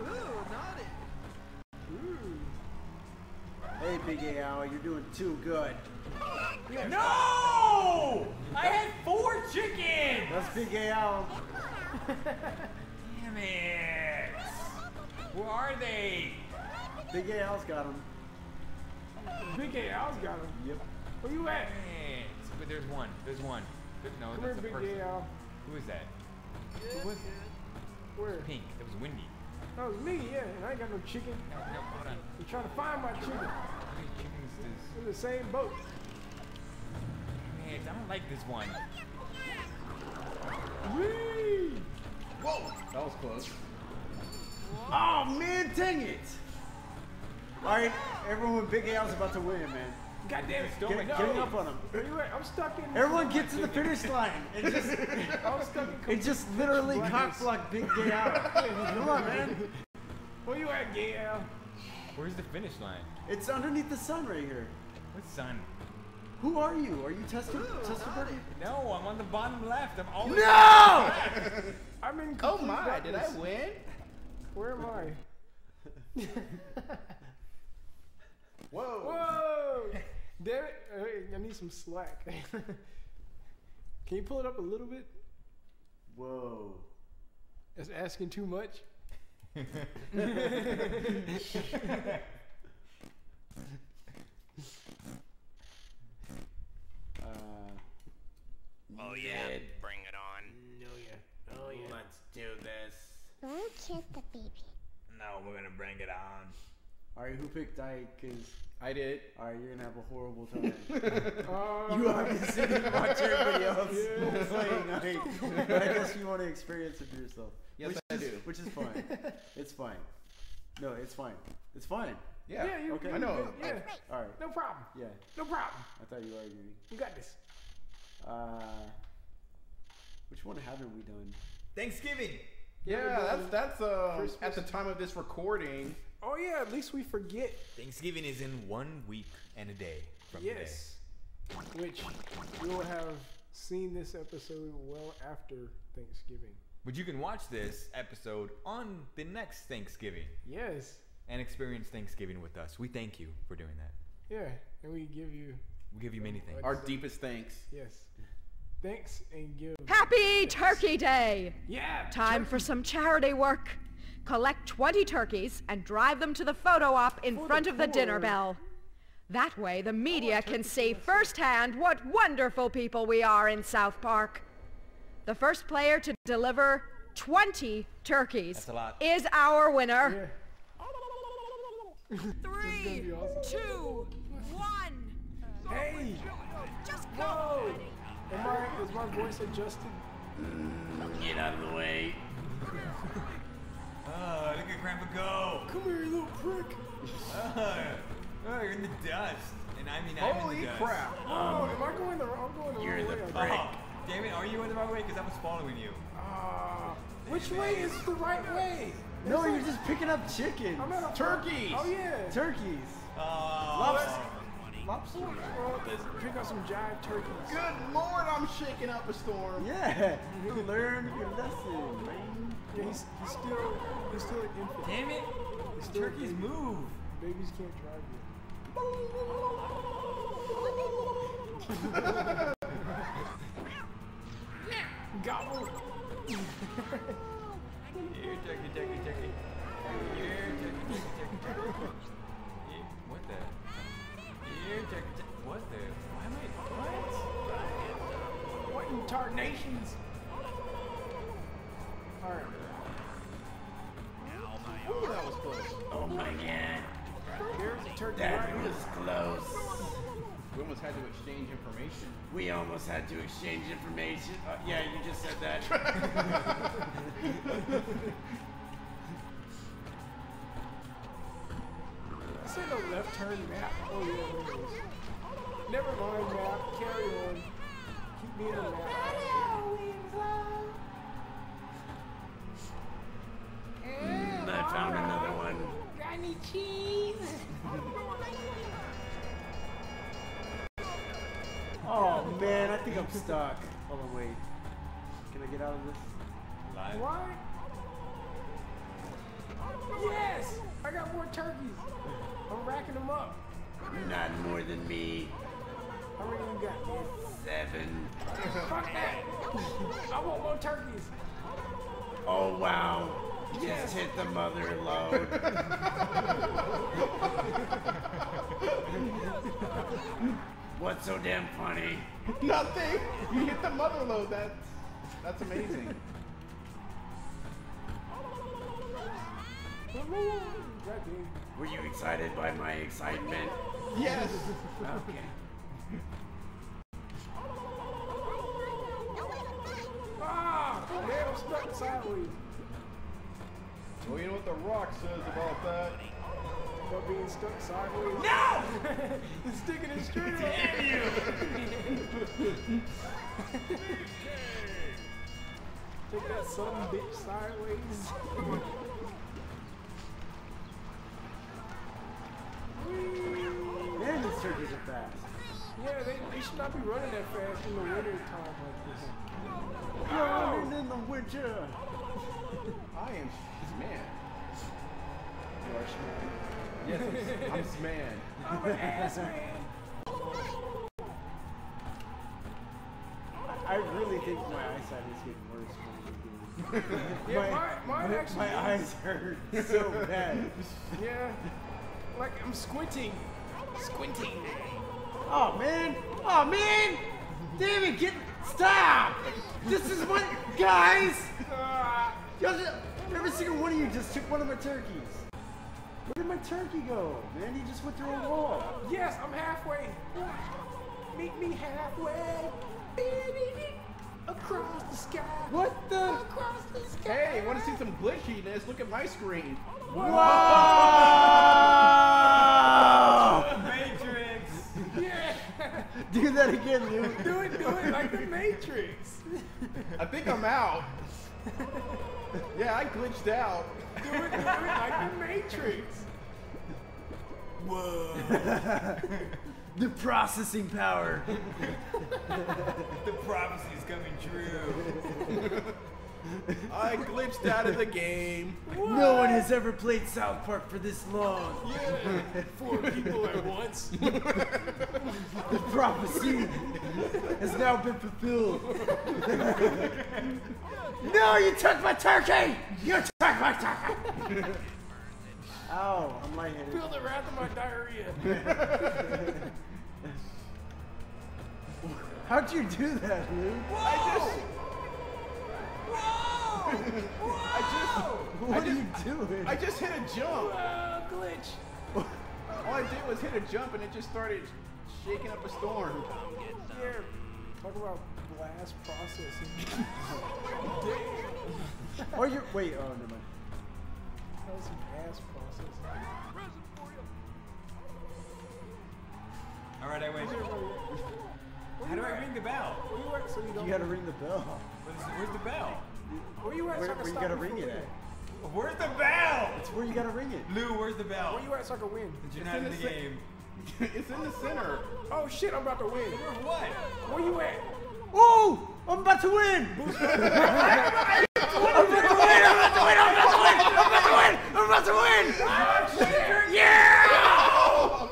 Ooh, naughty. Ooh. Hey, Big Al, you're doing too good. No! I had four chickens! That's Big Al. Damn it! Where are they? Big Al's got them. Big Al's got them? Yep. Where you at? Man, but there's one. There's one. There- No, Come here, that's a person. A, Al. Who is that? Who was it? Where? Pink. That was Wendy. Oh, that was me, yeah. And I ain't got no chicken. No, no, hold on. I'm trying to find my chicken. How many chickens does? We're in the same boat. Man, I don't like this one. Whee! Whoa! That was close. Oh man, dang it! All right, everyone, with Big Al's about to win, man. God damn it. Stole Get, my get chicken. up on him. Where you at? I'm stuck in. Everyone get to the finish line and just *laughs* I'm stuck in. and just literally cockblock Big Gay Al. *laughs* Come on, man. Where you at, Gay Al? Where's the finish line? It's underneath the sun right here. What sun? Who are you? Are you Tester Testerberg? No, I'm on the bottom left. I'm always. No! *laughs* I'm in. Oh complete my! Did I win? Where am I? Whoa! Whoa! Damn it! Hey, I need some slack. *laughs* Can you pull it up a little bit? Whoa. That's asking too much. Uh, *laughs* Oh yeah, bring it on. Oh yeah. Oh yeah. let's do this. Don't kiss the baby. No, we're gonna bring it on. All right, who picked Ike? Cause I did. all right, you're gonna have a horrible *laughs* time. Uh, you obviously didn't watch everybody else Yeah. *laughs* playing Ike, but I guess you want to experience it for yourself. Yes, which I is, do. Which is fine. it's fine. No, it's fine. It's fine. Yeah. Yeah, you, Okay. I know. Yeah, All right. no problem. Yeah, No problem. I thought you were arguing. You got this. Uh, which one haven't we done? Thanksgiving. Yeah, that's that's uh Christmas. at the time of this recording. Oh yeah, at least we forget. Thanksgiving is in one week and a day from Yes. Which you will have seen this episode well after Thanksgiving. But you can watch this episode on the next Thanksgiving Yes. and experience Thanksgiving with us. We thank you for doing that. Yeah, and we give you We give you many things. Our deepest thanks. yes. Thanks and give. Happy Turkey Day! Yeah. Time for some charity work. Collect 20 turkeys and drive them to the photo op in For the front of the dinner bell. That way, the media can see firsthand what wonderful people we are in South Park. The first player to deliver 20 turkeys That's a lot. is our winner. Yeah. *laughs* Three, awesome. two, one. Hey. Just Whoa. Am I, is my voice adjusted? Get out of the way. *laughs* Oh, look at Grandpa go. Come here, you little prick. Oh, oh, you're in the dust. And I mean, I'm in the dust. crap! Oh, am I going the? I'm going the You're wrong the way. prick. Oh, damn it, are you in the right way? Because I was following you. Ah, which way is the right way? No, There's you're just picking up chickens. I'm at a Turkeys. Oh yeah. Turkeys. Oh, Lobster. Lobster. Well, let's pick up some jive turkeys. Good lord, I'm shaking up a storm. Yeah. You learn your lesson, man. Yeah, he's, he's still he's still an infant. damn it. He's still Turkeys move. Babies can't drive yet. Gobble. *laughs* Here, turkey, turkey, turkey. Here, turkey, turkey, turkey, turkey. Here, what the? Here, turkey, information. We almost had to exchange information. Uh, yeah, you just said that. *laughs* This ain't no left turn map. Oh yeah, there it is. Never mind map. Carry on. Keep me in the map. Mm, I found another one. I need cheese. *laughs* Oh man, I think I'm stuck. Hold on, wait. Can I get out of this? Live. What? Yes! I got more turkeys. I'm racking them up. Not more than me. How many you got, man? Seven. Fuck that. I want more turkeys. Oh wow. Just hit the mother load. *laughs* What's so damn funny? *laughs* Nothing. You hit the mother load. That's that's amazing. Were you excited by my excitement? yes. Okay. Ah! Man, I'm stuck sideways. Well, you know what the Rock says about that. About being stuck sideways. No! *laughs* Sticking it straight up. Damn you! *laughs* Take that son bitch sideways. Man, these turkeys are fast. Yeah, they, they should not be running that fast in the winter time like this. Running in the winter. I am man. You are smart. Yes, I'm, I'm his man. I'm an ass man. I really think my eyesight is getting worse when we do. *laughs* Yeah, mine, mine my, actually. my eyes hurt so bad. *laughs* Yeah. Like I'm squinting. Squinting. Oh man! Oh man! Damn it! Get stop! This is what guys. *laughs* Uh, just, every single one of you just took one of my turkeys. Where did my turkey go? Man, he just went through a wall. yes, I'm halfway. Meet me halfway. Baby! Across the sky. What the? Across the sky. Hey, want to see some glitchiness? Look at my screen. Whoa! Matrix. Yeah. Do that again, Luke. do it, do it like the Matrix. I think I'm out. *laughs* *laughs* Yeah, I glitched out. Do it, do it like the Matrix. Whoa. *laughs* the processing power. *laughs* The prophecy is coming true. *laughs* I glitched out of the game. No one has ever played South Park for this long. *laughs* Yeah. Four people at once. The prophecy has now been fulfilled. *laughs* no, you took my turkey! You took my turkey! Ow, oh, I'm lightheaded. Feel the wrath of my diarrhea. How'd you do that, Luke? I just, What are you doing? I just hit a jump. Ah, glitch. All I did was hit a jump and it just started shaking up a storm. Yeah. Talk about blast processing. *laughs* Oh, you're. Wait, oh, never mind. That was some ass processing. All right, I wait. How do I ring the bell? You so you don't? You gotta ring the bell. Where's, where's the bell? Where you at Where, where you gotta ring it at? Where's the bell? It's where you gotta ring it. Lou, where's the bell? Where you at so I can win? Since you're not in in the the game. *laughs* it's in the center. Oh shit, I'm about to win. Where what? Where you at? Oh! *laughs* I'm about to win! I'm about to win! I'm about to win! I'm about to win! I'm about to win! I'm about to win! Yeah!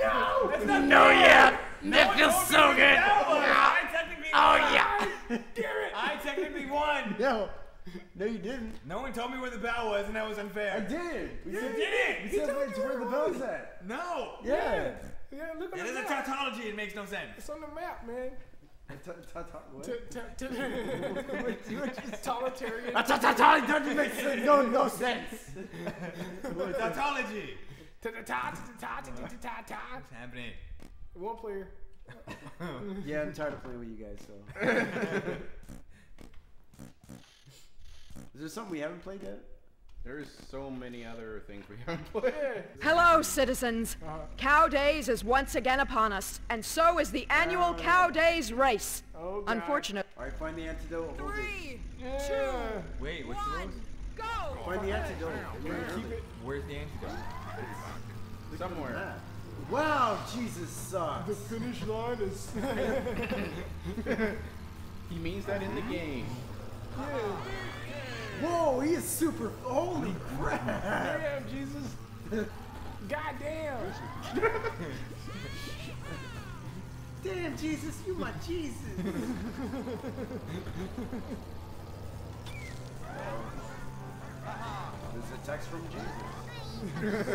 No! No, yeah! That feels so good! I technically Oh, won. yeah! I technically won. No. No, you didn't. No one told me where the bell was, and that was unfair. I did. We you said, didn't. We said it's where the bell was at. No. Yeah. Yeah, look at yeah, There's a tautology. It makes no sense. It's on the map, man. *laughs* Totalitarian. Totalitarian doesn't make. No, no sense. Tautology. What's happening? One player. *laughs* yeah, I'm tired of playing with you guys, so. *laughs* Is there something we haven't played yet? There's so many other things we *laughs* haven't played. Hello, citizens. Cow Days is once again upon us, and so is the annual ah. Cow Days race. Oh, God. Unfortunate. All right, find the antidote. Hold. Three, Yeah. Wait, what's the one, rules? go! Find the antidote. Keep it. Where's the antidote? Somewhere. Wow, Jesus The finish line is. *laughs* *laughs* He means that in the game. yeah. Whoa, he is super. Holy crap. Damn, Jesus. God damn. Damn, Jesus, you my Jesus. this is a text from Jesus.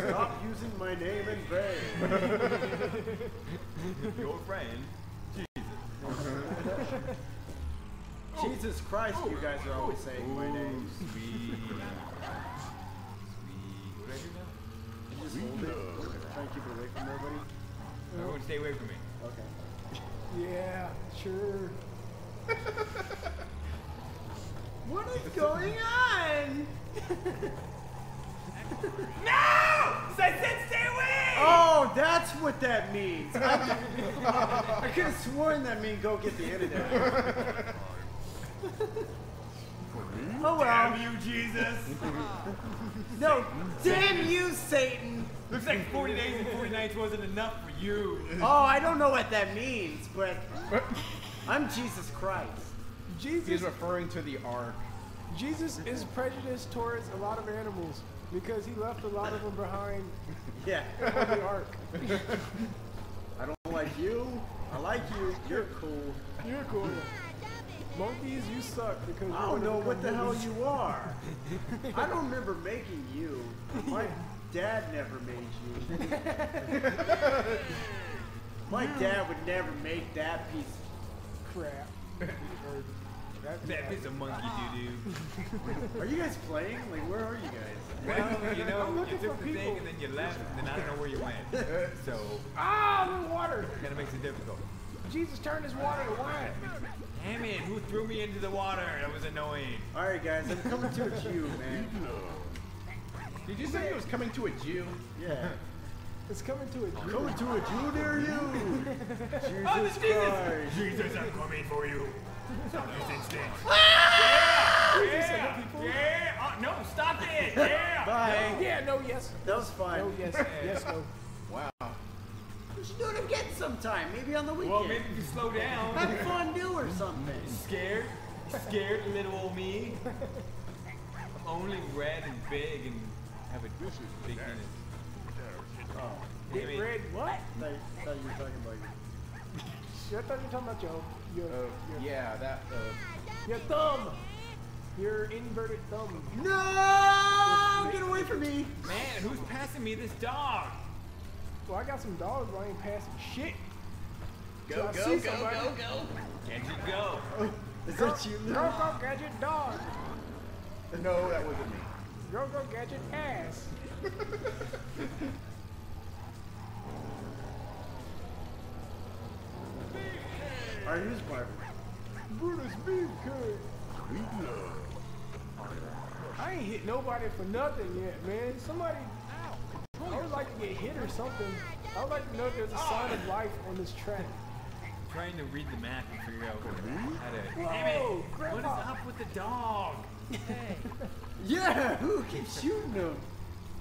Stop using my name in vain. Your friend. Jesus Christ, you guys are always saying my name. Sweet. Sweet. What do I do now? Just hold it. Try and keep it away from everybody. Everyone stay away from me. Okay. Yeah, sure. *laughs* What is going on? *laughs* No! So I said stay away! Oh, that's what that means. I, *laughs* I could have sworn that mean go get the antidote. Oh well. Damn you, Jesus! *laughs* No, damn you, Satan. Looks like 40 days and 40 nights wasn't enough for you. Oh, I don't know what that means, but *laughs* I'm Jesus Christ. He's Jesus, referring to the ark. Jesus is prejudiced towards a lot of animals because he left a lot of them behind Yeah. on the ark. *laughs* I don't like you. I like you. You're cool. You're cool. Monkeys, you suck because I don't know what the hell you are. *laughs* I don't remember making you. My dad never made you. *laughs* My dad would never make that piece. of crap. Or that- That piece of monkey doo-doo. Are you guys playing? Like, where are you guys? Well, you know, you looking took for the thing and then you left, and then I don't know where you went. *laughs* So, Ah, the water! kind of makes it difficult. Jesus turned his water to wine. Damn it, who threw me into the water? That was annoying. All right, guys, I'm coming to a Jew, man. Did you say it was coming to a Jew? Yeah. It's coming to a Jew. Coming to a Jew near you. Oh, Jesus it's Jesus! Christ. Jesus, I'm coming for you. This instant. Ah! Yeah! Yeah! Yeah! Oh, no, stop it! *laughs* Yeah! Bye. Yeah, no, yes. That was fine. No, yes, *laughs* yes, no. Wow. We should do it again sometime. Maybe on the weekend. Well, maybe if you slow down. Have fondue or something. Scared? Scared, little old me? I'm only red and big and have a big penis. Oh, Big Damn it. red, what? I thought, thought you were talking about you. Shit, I thought you were talking about your, your, Uh, your, yeah, that. Uh, your thumb. Your inverted thumb. No! Get away from me! Man, who's passing me this dog? Well, I got some dogs, but I ain't passing shit. go, So I go, see go, somebody- go, go. Can't you go? That you? Go, go, gadget dog. No, that wasn't me. Go, go, gadget ass. Alright, who's Barbara? Brutus Beefcake. I ain't hit nobody for nothing yet, man. Somebody, I would like to get hit or something. I would like to know if there's a sign of life on this track. trying to read the map and figure out how to. Whoa, Damn it! What is up with the dog? *laughs* Yeah, who keeps shooting him?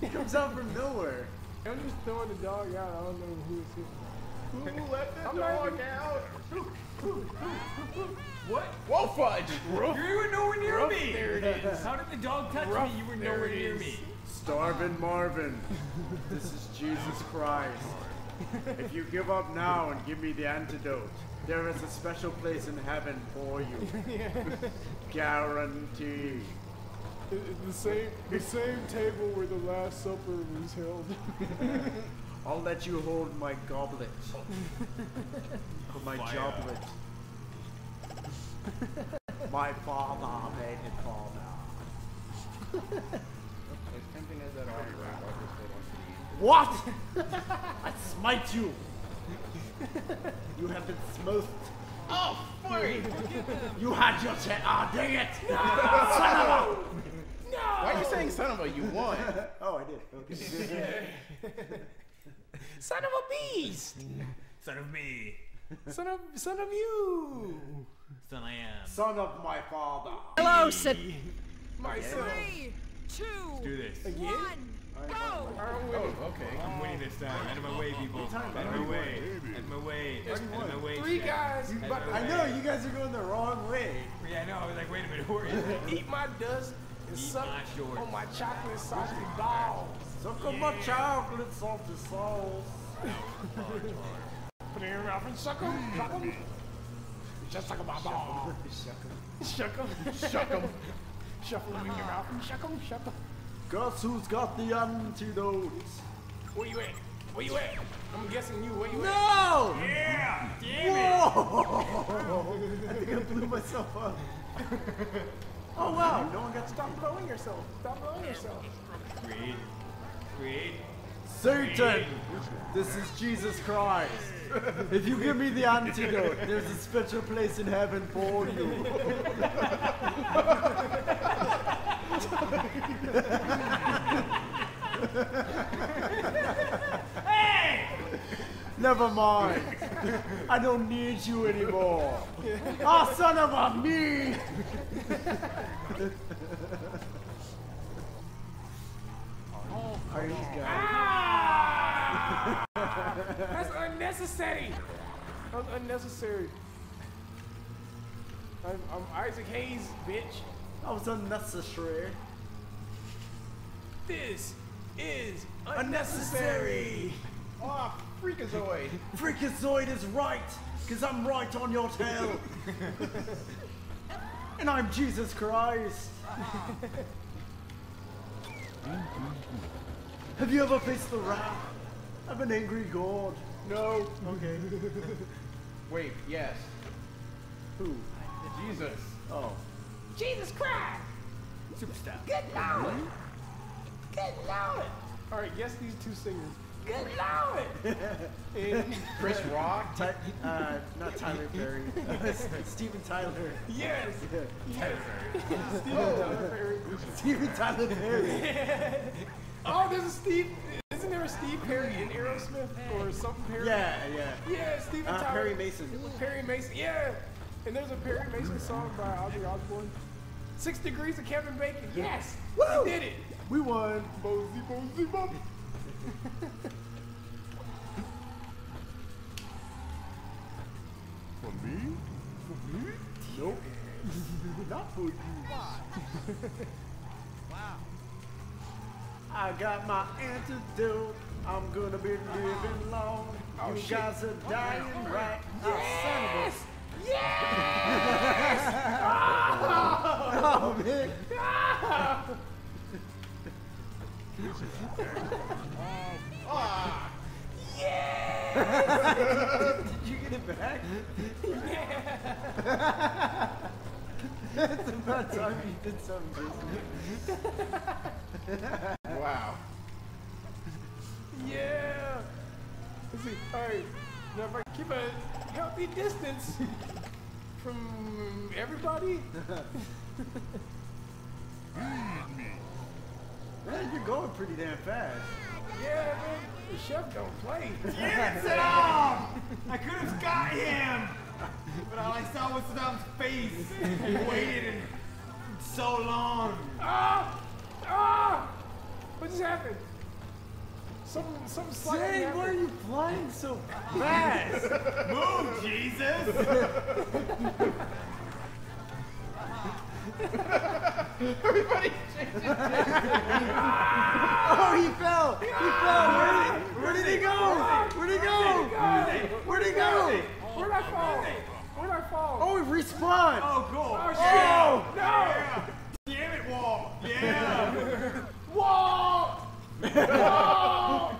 He comes out from nowhere. I'm just throwing the dog out. I don't know who it's hitting. Who let the I'm dog even- out? What? Whoa, fudge! You were nowhere near Ruff, me. there it is. How did the dog touch Ruff, me? You were nowhere near me. Starvin' Marvin. This is Jesus Christ. If you give up now and give me the antidote, there is a special place in heaven for you. *laughs* Guarantee. The same, the same table where the Last Supper was held. *laughs* I'll let you hold my goblet. Or my Fire. goblet. *laughs* my father made it for me. As tempting as that offer, I just hold on to What? *laughs* I smite you. You have been smoked. Oh, wait! You had your chance. Ah, dang it! Son of a Why are you saying son of a? You won. *laughs* Oh, I did. Okay. *laughs* Son of a beast! Son of me. Son of son of you! Son I am. Son of my father. Hello, Sid. Myself. Three, two, Do this. one, go! Oh, okay. I'm winning this time. Out of my way, people. Out of my way. Out of my way. Out of my way. Three guys. I know you guys are going the wrong way. Yeah, I know. I was like, wait a minute. Who are you? *laughs* eat my dust and Eat suck my shorts. on my chocolate salty balls. Suck on my chocolate salty sauce. Put it in your mouth and suck 'em. Suck 'em. Just suck 'em my balls. Shuck 'em. Shuck 'em. Shuffle 'em in your mouth and shuck 'em. Shuck 'em. Guess who's got the antidote? Where you at? Where you at? I'm guessing you. Where you at? No! Yeah! Damn it! Whoa! *laughs* I think I blew myself up. Oh wow, no one got to Stop blowing yourself. Stop blowing yourself. Creed. Creed. Satan! This is Jesus Christ. If you give me the antidote, there's a special place in heaven for you. *laughs* *laughs* Never mind. I don't need you anymore. Ah, son of a me! You guys? *laughs* That's unnecessary. That's unnecessary. I'm, I'm Isaac Hayes, bitch. That was unnecessary. This is unnecessary. Oh, freakazoid. *laughs* Freakazoid is right, because I'm right on your tail. *laughs* and I'm Jesus Christ. *laughs* Have you ever faced the wrath of an angry God? No. Okay. Wait, yes. Who? Jesus. Oh. Jesus Christ. Superstar. Good Lord. Good Lord. All right, guess these two singers. Good Lord. *laughs* and Chris Rock. Ty- uh, not Tyler Perry. *laughs* *laughs* Steven Tyler. yes. Yeah. Steven Tyler Perry. Steven Tyler Perry. Oh, there's a Steve. Isn't there a Steve Perry in Aerosmith or something Perry? Yeah, yeah. Yeah, Steven Uh, Tyler. Perry Mason. Perry Mason. Yeah. And there's a Perry Mason song by Ozzy Osbourne. Six Degrees of Kevin Bacon. Yes. Woo! We did it. We won. Mosey, Mosey, Mosey. For me? For me? Nope. *laughs* Not for you. Wow. I got my antidote. I'm gonna be living long. Oh, you shit. guys are dying right. Yes! Yes! Oh, man. Did you get it back? it's about time you did something. Wow. Yeah. See. All right. Now, if I keep a healthy distance from everybody, *laughs* Man, you're going pretty damn fast. yeah, man, the chef don't play. *laughs* I could have got him! But all I saw was Saddam's face. He waited so long. ah! Ah! What just happened? Some, some slightly Dang, why are you flying so fast? *laughs* Move, Jesus! Everybody changes. Oh, he fell! He fell! Where did, where did he go? Where did he go? Where did he go? Where'd I fall? Where'd I fall? Oh, he respawned! Oh, cool. Oh, oh shit! Oh! No! Damn it, Walt. Yeah. *laughs* Whoa! Oh!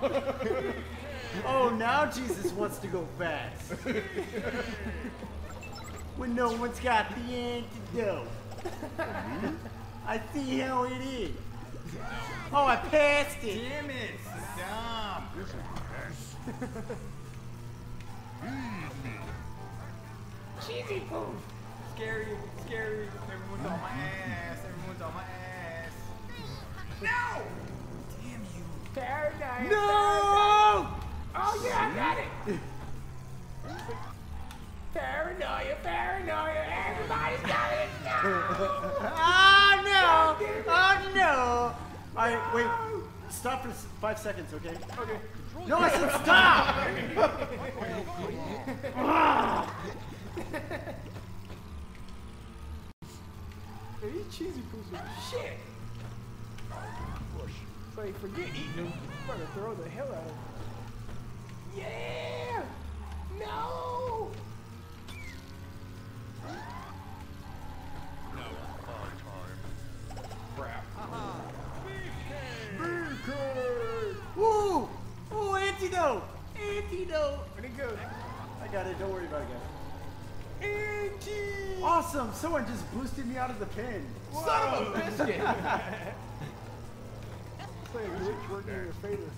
oh, now Jesus wants to go fast. when no one's got the antidote. I see how it is. Oh, I passed it. Damn it. Stop. Cheesy poof. Scary, scary. Everyone's on my ass. Everyone's on my ass. No! You. Paradise. No! Oh yeah, I got it. Paranoia, paranoia, everybody's got it. *laughs* Ah, no! Oh, no! Alright, wait. Stop for five seconds, okay? Okay. No, I said stop! *laughs* Hey, these cheesy shit. Like, forget eating them. I'm gonna throw the hell out of them. Yeah! No! No, hard time. Crap. Ooh! Ooh, antidote! Antidote! Where'd it go? I got it, don't worry about it, guys. Anti! Awesome! Someone just boosted me out of the pin. Son of a biscuit! *laughs* Glitch working in your favor.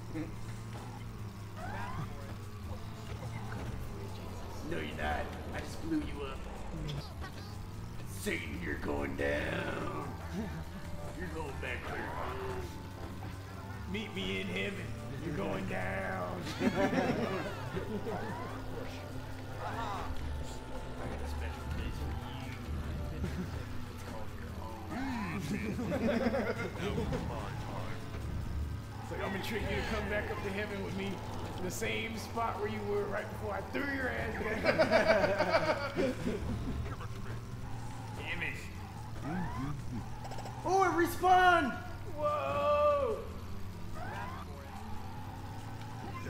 No, you're not. I just blew you up. Satan, you're going down. You're going back home. Meet me in heaven. You're going down. *laughs* I got a special place for you. It's called your home. *laughs* It's like I'm gonna trick you to come back up to heaven with me in the same spot where you were right before I threw your ass down. Damn it. Oh, it respawned! Whoa!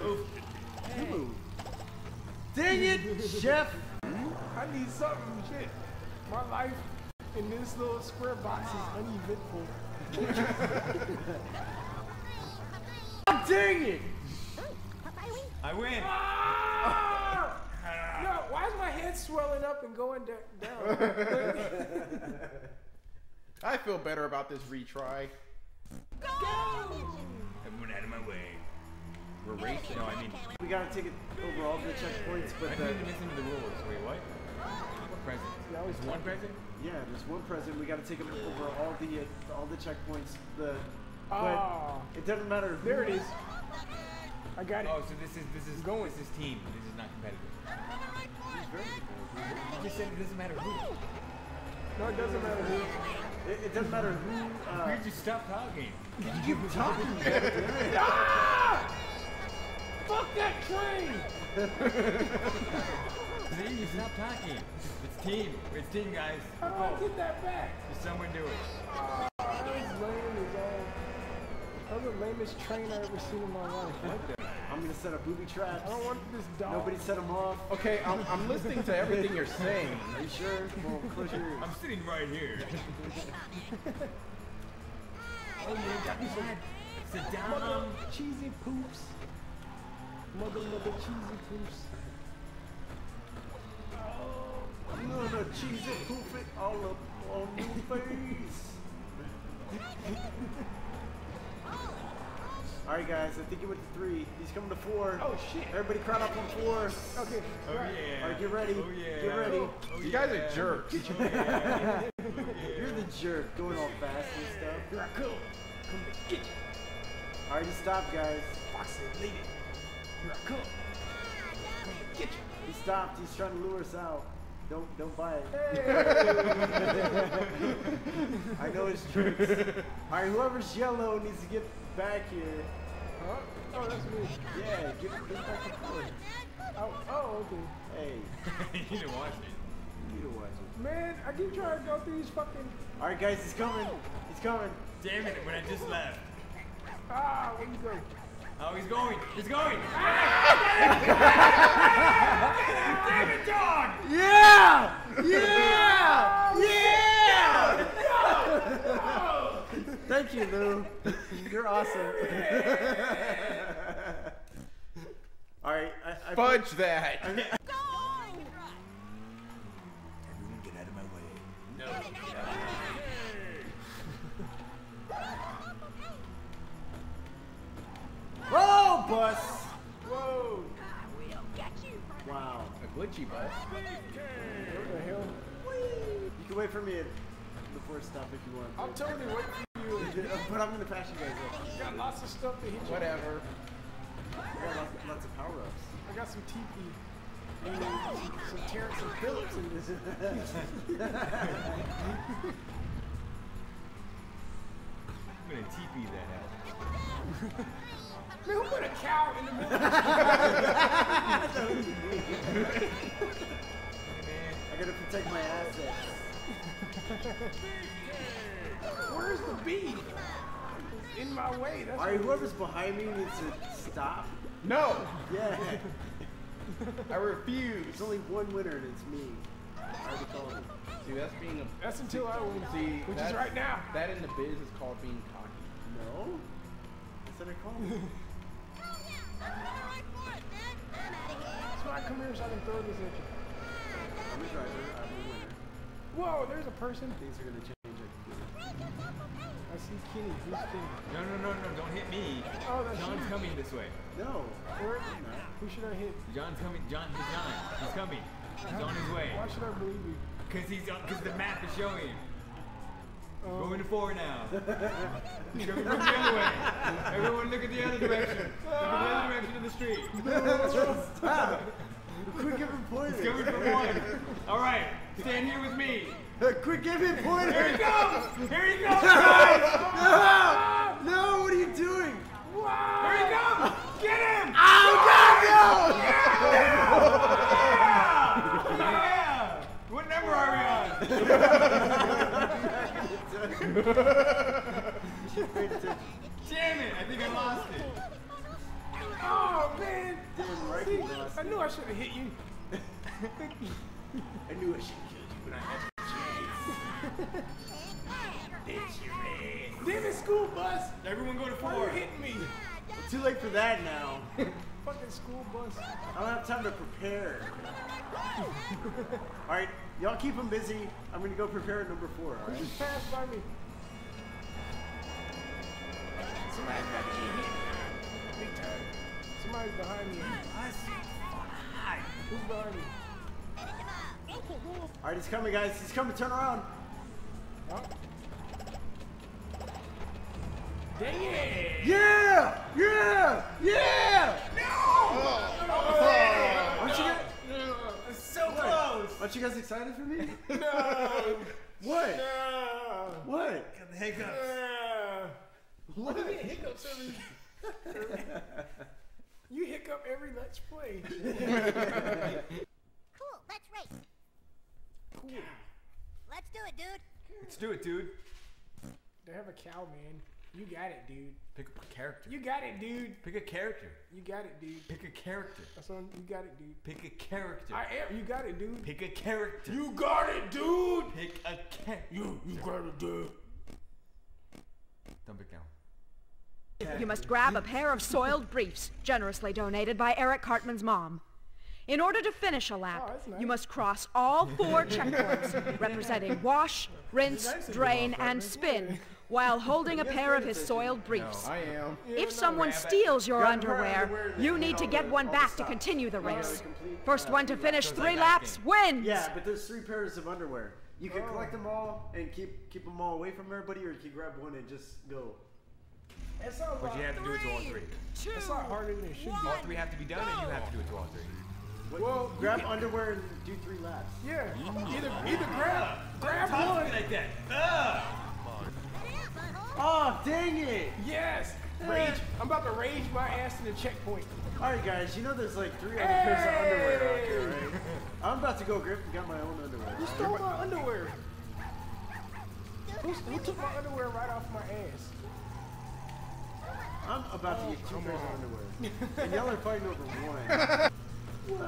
Ooh. Dang it, Chef! I need something, shit. My life in this little square box is uneventful. *laughs* Dang it! I win. Ah! No, why is my head swelling up and going down? *laughs* I feel better about this retry. Go! Everyone out of my way. We're racing. No, I mean, We gotta take it over all the checkpoints, I but didn't the, even listen to the rules. Wait, what? What present? Yeah, I was one present? yeah, there's one present. We gotta take it over all the uh, all the checkpoints. The but Ah, it doesn't matter. There it is. I got it. Oh, so this is this is Going. This is team. This is not competitive. You just said it doesn't matter who. No, it doesn't matter who. It, it doesn't matter who. Uh, Why'd you stop talking? you keep talking. *laughs* Ah! Fuck that train! See, *laughs* you stop talking. It's team. It's team, guys. How do I get that back? Just someone do it. Ah, That's the lamest train I've ever seen in my life. I'm gonna set up booby traps. I don't want this dog. Nobody set them off. Okay, I'm, I'm listening to everything you're saying. *laughs* Are you sure? Well, close your ears. I'm sitting right here. oh, you got me bad. Sit Mother cheesy poops. Mother, mother cheesy poops. No, no, cheese it, poof it all up on your face. *laughs* Alright guys, I think he went to three. He's coming to four. Oh shit. Everybody crowd up on four. Okay. Oh right. yeah. Alright, get ready. Oh yeah. Get ready. Oh, You guys yeah. are jerks. *laughs* Oh, You're the jerk, going all fast and stuff. Here I come. Come to get you. Alright, stop guys. Fox said, lady. Here I come. Come to get you. He stopped, he's trying to lure us out. Don't don't buy it. *laughs* I know his tricks. Alright, whoever's yellow needs to get back here. Huh? Oh, that's me. Yeah, get, get back to court. Oh, oh, okay. Hey, *laughs* you didn't watch it. you don't watch it. Man, I keep trying to go through these fucking. Alright guys, he's coming. He's coming. Damn it! When I just left. Ah, where you go? Oh, he's going. He's going. Yeah! Yeah! Yeah! Thank you, Lou. You're awesome. All right, I, I fudge that. Go on. Everyone, get out of my way. No. Whoa, bus. Whoa. We'll get you. Wow. A glitchy bus. The hell? You can wait for me at the first stop if you want. I'm totally waiting for you. But I'm gonna pass you guys up. Got lots of stuff to hit. you. Whatever. I got lots, lots of power ups. I got some TP. And some Terrance and Phillips in this. I'm gonna TP that out. Man, who put a cow in the middle? of I gotta protect my assets. Where's the bee? It's in my way. That's Alright, whoever's behind me needs to stop. No! Yeah. I refuse. There's only one winner and it's me. I already called it. See, that's being a. That's until I win. See, which is right now. That in the biz is called being cocky. No? I said I called it. *laughs* That's why I come here so I can throw this at you. I'm the driver, I'm the winner. Whoa, there's a person. Things are gonna change. See Kenny. Who's Kenny? No, no, no, no, don't hit me. Oh, that's John's you. coming this way. No. Where? Who should I hit? John's coming. John, he's John. He's coming. He's on his way. Why should I believe you? Cause he's on. Cause the map is showing. Um, Going to four now. *laughs* He's coming the other way. Everyone, look at the other direction. Look at the other direction of the street. *laughs* Stop! Quit giving He's pointers. coming from one. All right, stand here with me. *laughs* Quit giving pointers. Here he comes. Here he comes. Fucking school bus. I don't have time to prepare. *laughs* Alright, y'all keep them busy. I'm gonna go prepare at number four, Who alright? just passed by me? Somebody's about to get hit. Big time. Somebody's behind me. Who's behind me? Alright, he's coming, guys. He's coming. Turn around. Oh. Dang it! Yeah! Yeah! Yeah! Aren't you guys, So close. aren't you guys excited for me? No! *laughs* What? No! What? Got the hiccups. No! What? You get hiccups every. *laughs* you hiccup every let's play. *laughs* Cool, let's race. Cool. Let's do it, dude. Let's do it, dude. They have a cow, man. You got it, dude. Pick a character. You got it, dude. Pick a character. You got it, dude. Pick a character. That's on. You got it, dude. Pick a character. I am. You got it, dude. Pick a character. You got it, dude. Pick a character. You, you got it, dude. Don't pick down. You must grab a pair of soiled briefs, generously donated by Eric Cartman's mom. In order to finish a lap, Oh, nice. you must cross all four checkpoints, representing wash, rinse, nice drain, and Cartman. spin, while *laughs* holding a pair of his soiled briefs. I am. If someone steals your Grab her underwear, underwear, you need to get one back to continue the race. complete, First uh, one to finish three laps that wins. Yeah, but there's three pairs of underwear. You can collect them all and keep keep them all away from everybody, or you can grab one and just go. That sounds But you have to do it to all three. That's not harder than it should be. All three have to be done, and you have to do it to all three. What, Well, grab can- underwear and do three laps. Yeah. Either either grab grab one. like that. Ugh. Oh, dang it! Yes. Rage. I'm about to rage my ass to the checkpoint. All right, guys, you know there's like three other pairs of underwear out there, right? I'm about to go grip and get my own underwear. Who stole my underwear? Who, who took my underwear right off my ass? I'm about to get two oh, pairs of underwear. *laughs* and y'all are fighting over one. *laughs* Whoa,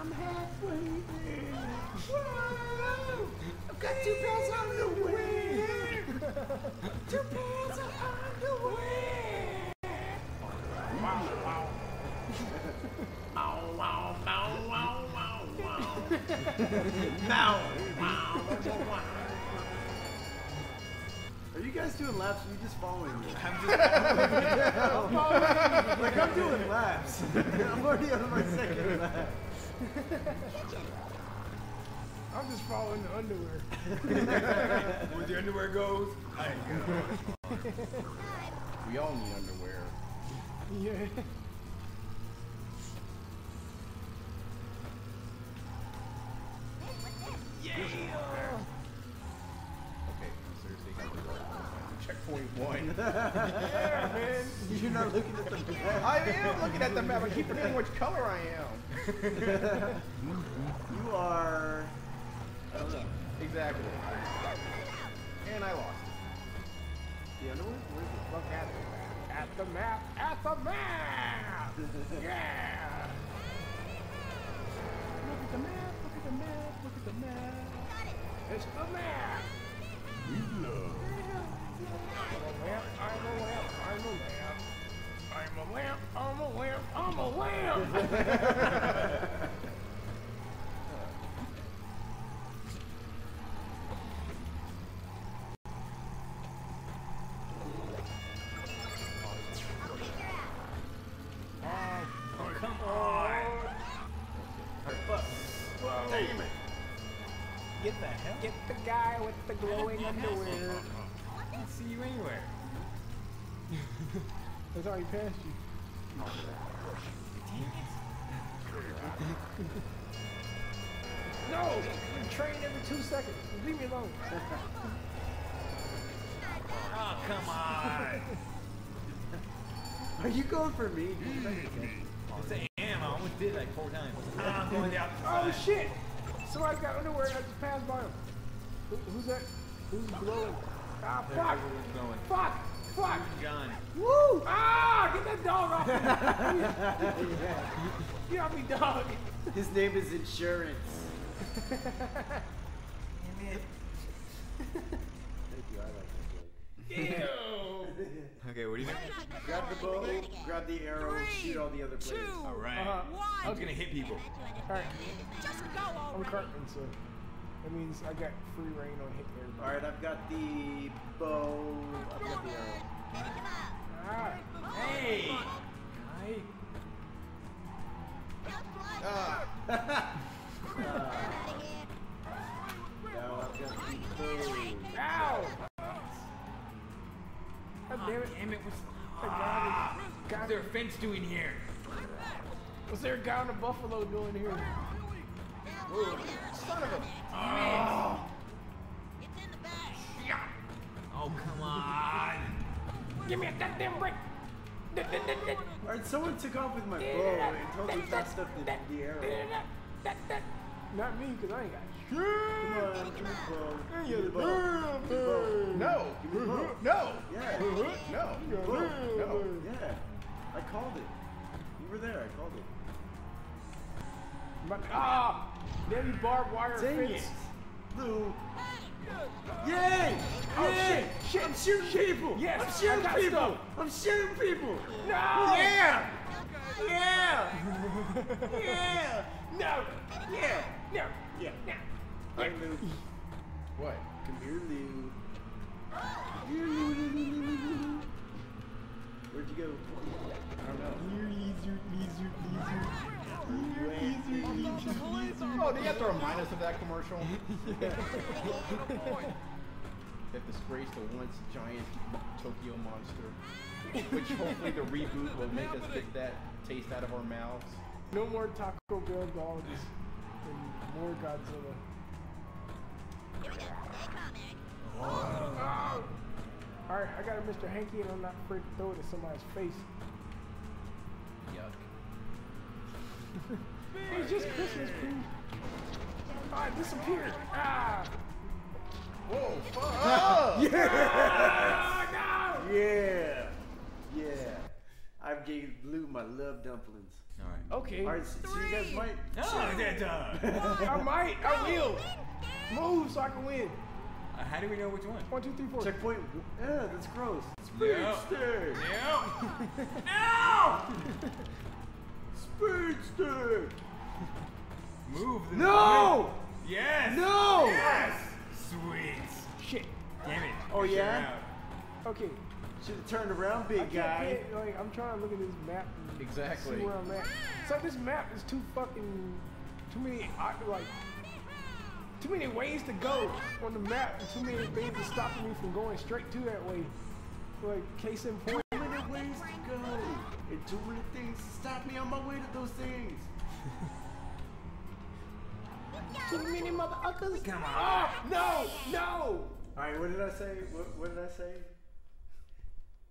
I'm halfway there. Whoa, I've got two pairs of underwear. Two pairs of underwear. Wow, wow. Wow, wow, wow, wow, wow, wow. Wow, wow, wow. Are you guys doing laps or are you just following me? I'm just. following Like I'm doing laps. *laughs* I'm already on my second lap. I'm I'm just following the underwear. *laughs* Where the underwear goes, I go. We all need underwear. Yeah. Okay, seriously, checkpoint one. *laughs* Yeah, man. You're not looking at the map. I am looking at the map. I keep forgetting which color I am. *laughs* You are. I don't know. Exactly. And I lost. The underwear? Where is it? Look at. At the map. At the map. *laughs* Yeah. Look at the map, look at the map, look at the map. Got it! It's the map. I'm a lamp. I'm a lamp. I'm a lamp. I'm a lamp. I'm a lamp. I'm a lamp. *laughs* Get the hell. Get the guy with the glowing *laughs* underwear. I can't see you anywhere. *laughs* That's already passed you. No! You train every two seconds. Leave me alone. Oh, come on. Are you going for me? Yes, I am. I almost did like four times. I'm going the opposite Oh shit! Somebody's got underwear and I just passed by him. Who, who's that? Who's glowing? Ah, There, fuck! going. Fuck! Fuck! John. Woo! Ah! Get that dog off me! *laughs* Get off me, dog! His name is Insurance. *laughs* Damn it. Thank you, I like that joke. Ew! Okay, what do you think? Grab the bow, grab the arrow, shoot all the other players. All right. Uh-huh. I was gonna hit people. Alright, Just go I'm. Cartman, so that means I got free reign on hitting everybody. Alright, I've got the bow, I've got the arrow. Ah! Hey. Hi. *laughs* Now I've got the bow. Ow! God damn it. Damn it. What's, The guy what's was, their fence doing here? was there a guy in a buffalo doing here? Son of a. It's in the bag. Oh, come on. Give me a goddamn break! Alright, someone took off with my bow and totally messed up the, the arrow. Not me, because I ain't got shit. No. No. No. No. Yeah. I called it. You were there, I called it. But, ah! You barbed wire Dang fence. it! Lou! Yay! Oh, Yay! shit, shit, I'm shooting people! Yes, I'm shooting people! stuff. I'm shooting people! No! Yeah! What? Come here, Lou. Here, Lou, Lou, Lou, Lou, Lou, Lou. Where'd you go? I don't know. Here, lizard, lizard, lizard. Here, lizard, lizard, lizard. Oh, they have to remind us of that commercial. *laughs* That disgraced the once giant Tokyo monster. Which hopefully the reboot will make us get that taste out of our mouths. No more Taco Bell dogs and more Godzilla. Alright, I got a Mr. Hankey and I'm not afraid to throw it at somebody's face. Yuck. *laughs* It's just Christmas, please. It disappeared. Ah! Whoa, fuck. Oh! Ah, no! Yeah! Yeah! I gave Blue my love dumplings. All right. Okay. Alright, so, so you guys might. That time. I might. I will. Move so I can win. Uh, how do we know which one? One, two, three, four. Checkpoint. Yeah, that's gross. No. Speedster! No. no. *laughs* Speedster! Move. The No! Yes. No! Yes. Sweet. Shit. Damn it. Oh, You're yeah? out. Okay. Should have turned around, I big can't guy. like, I'm trying to look at this map and Exactly. see where I'm at. So this map is too fucking too many like too many ways to go on the map, and too many things are stopping me from going straight to that way. Like case in point. Too many ways to go. And too many things to stop me on my way to those things. Too many motherfuckers. Come on. Oh no, no. All right, what did I say? What, what did I say?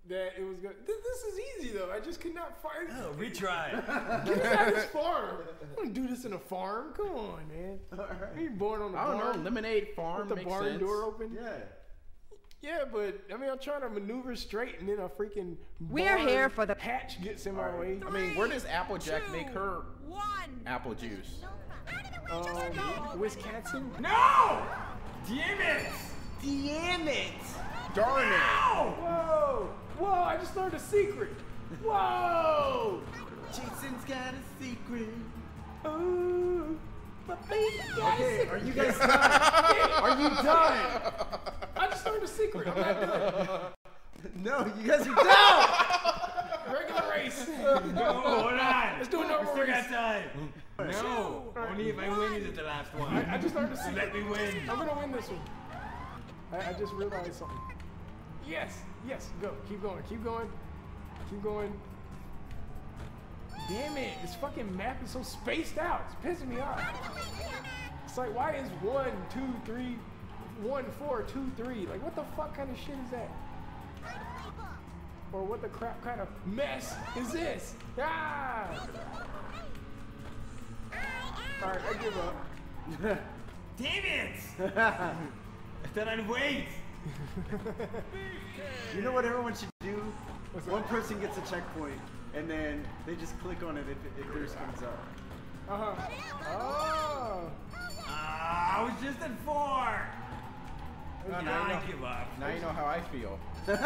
That it was good. This, this is easy though. I just could not find. Oh, retry. *laughs* Get us out of this farm. I'm gonna do this in a farm. Come on, man. *laughs* You born on a I don't barn know. Lemonade farm with the makes barn sense. door open. yeah. Yeah, but I mean, I'm trying to maneuver straight, and then a freaking We're here for the- patch gets in my Alright. way. I mean, where does Applejack make her One. apple juice? Um, Wisconsin. No! Damn it! Damn it! Darn it! Whoa, whoa! I just learned a secret. Whoa! Jason's got a secret. Ooh, my baby got a secret. are you guys done? Are you done? I just learned a secret. I'm not done. No, you guys are done! Regular race. No, hold on. Let's do a normal We still race. got time. No, only if I win is it the last one. I, I just learned a secret. let me win. I'm gonna win this one. I, I just realized something. Yes, yes, go. Keep going, keep going, keep going. Damn it, this fucking map is so spaced out. It's pissing me off. It's like, why is one, two, three, one, four, two, three? Like, what the fuck kind of shit is that? Or what the crap kind of mess is this? Ah! Alright, I give up. *laughs* Damn it! *laughs* I thought I'd wait. *laughs* you know what everyone should do? One person gets a checkpoint, and then they just click on it if, if theirs comes up. Uh-huh. Oh! Ah, I was just at four. Oh, now now, you I know, give up. now you know how I feel. *laughs*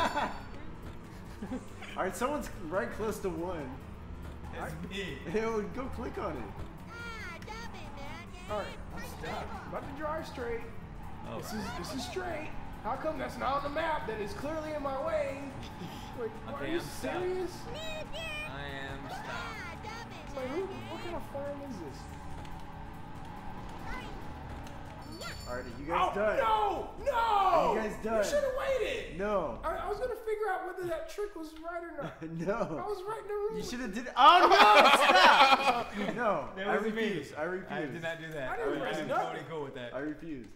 All right, someone's right close to one. That's me. *laughs* Yo, go click on it. Alright, I'm stuck. About to drive straight. Oh. This is this is straight. How come that's not on the map? That is clearly in my way. Like, are Okay, you I'm stuck. serious? I am stopped. It's like, who, what kind of farm is this? All right, are you guys oh, done? no! No! Are you guys done? You should have waited. No. I, I was gonna figure out whether that trick was right or not. *laughs* No. I was right in the room. You should have did it. Oh no! *laughs* Stop! No, That I was me. I refuse. I did not do that. I didn't I press am nothing. totally cool with that. I refuse.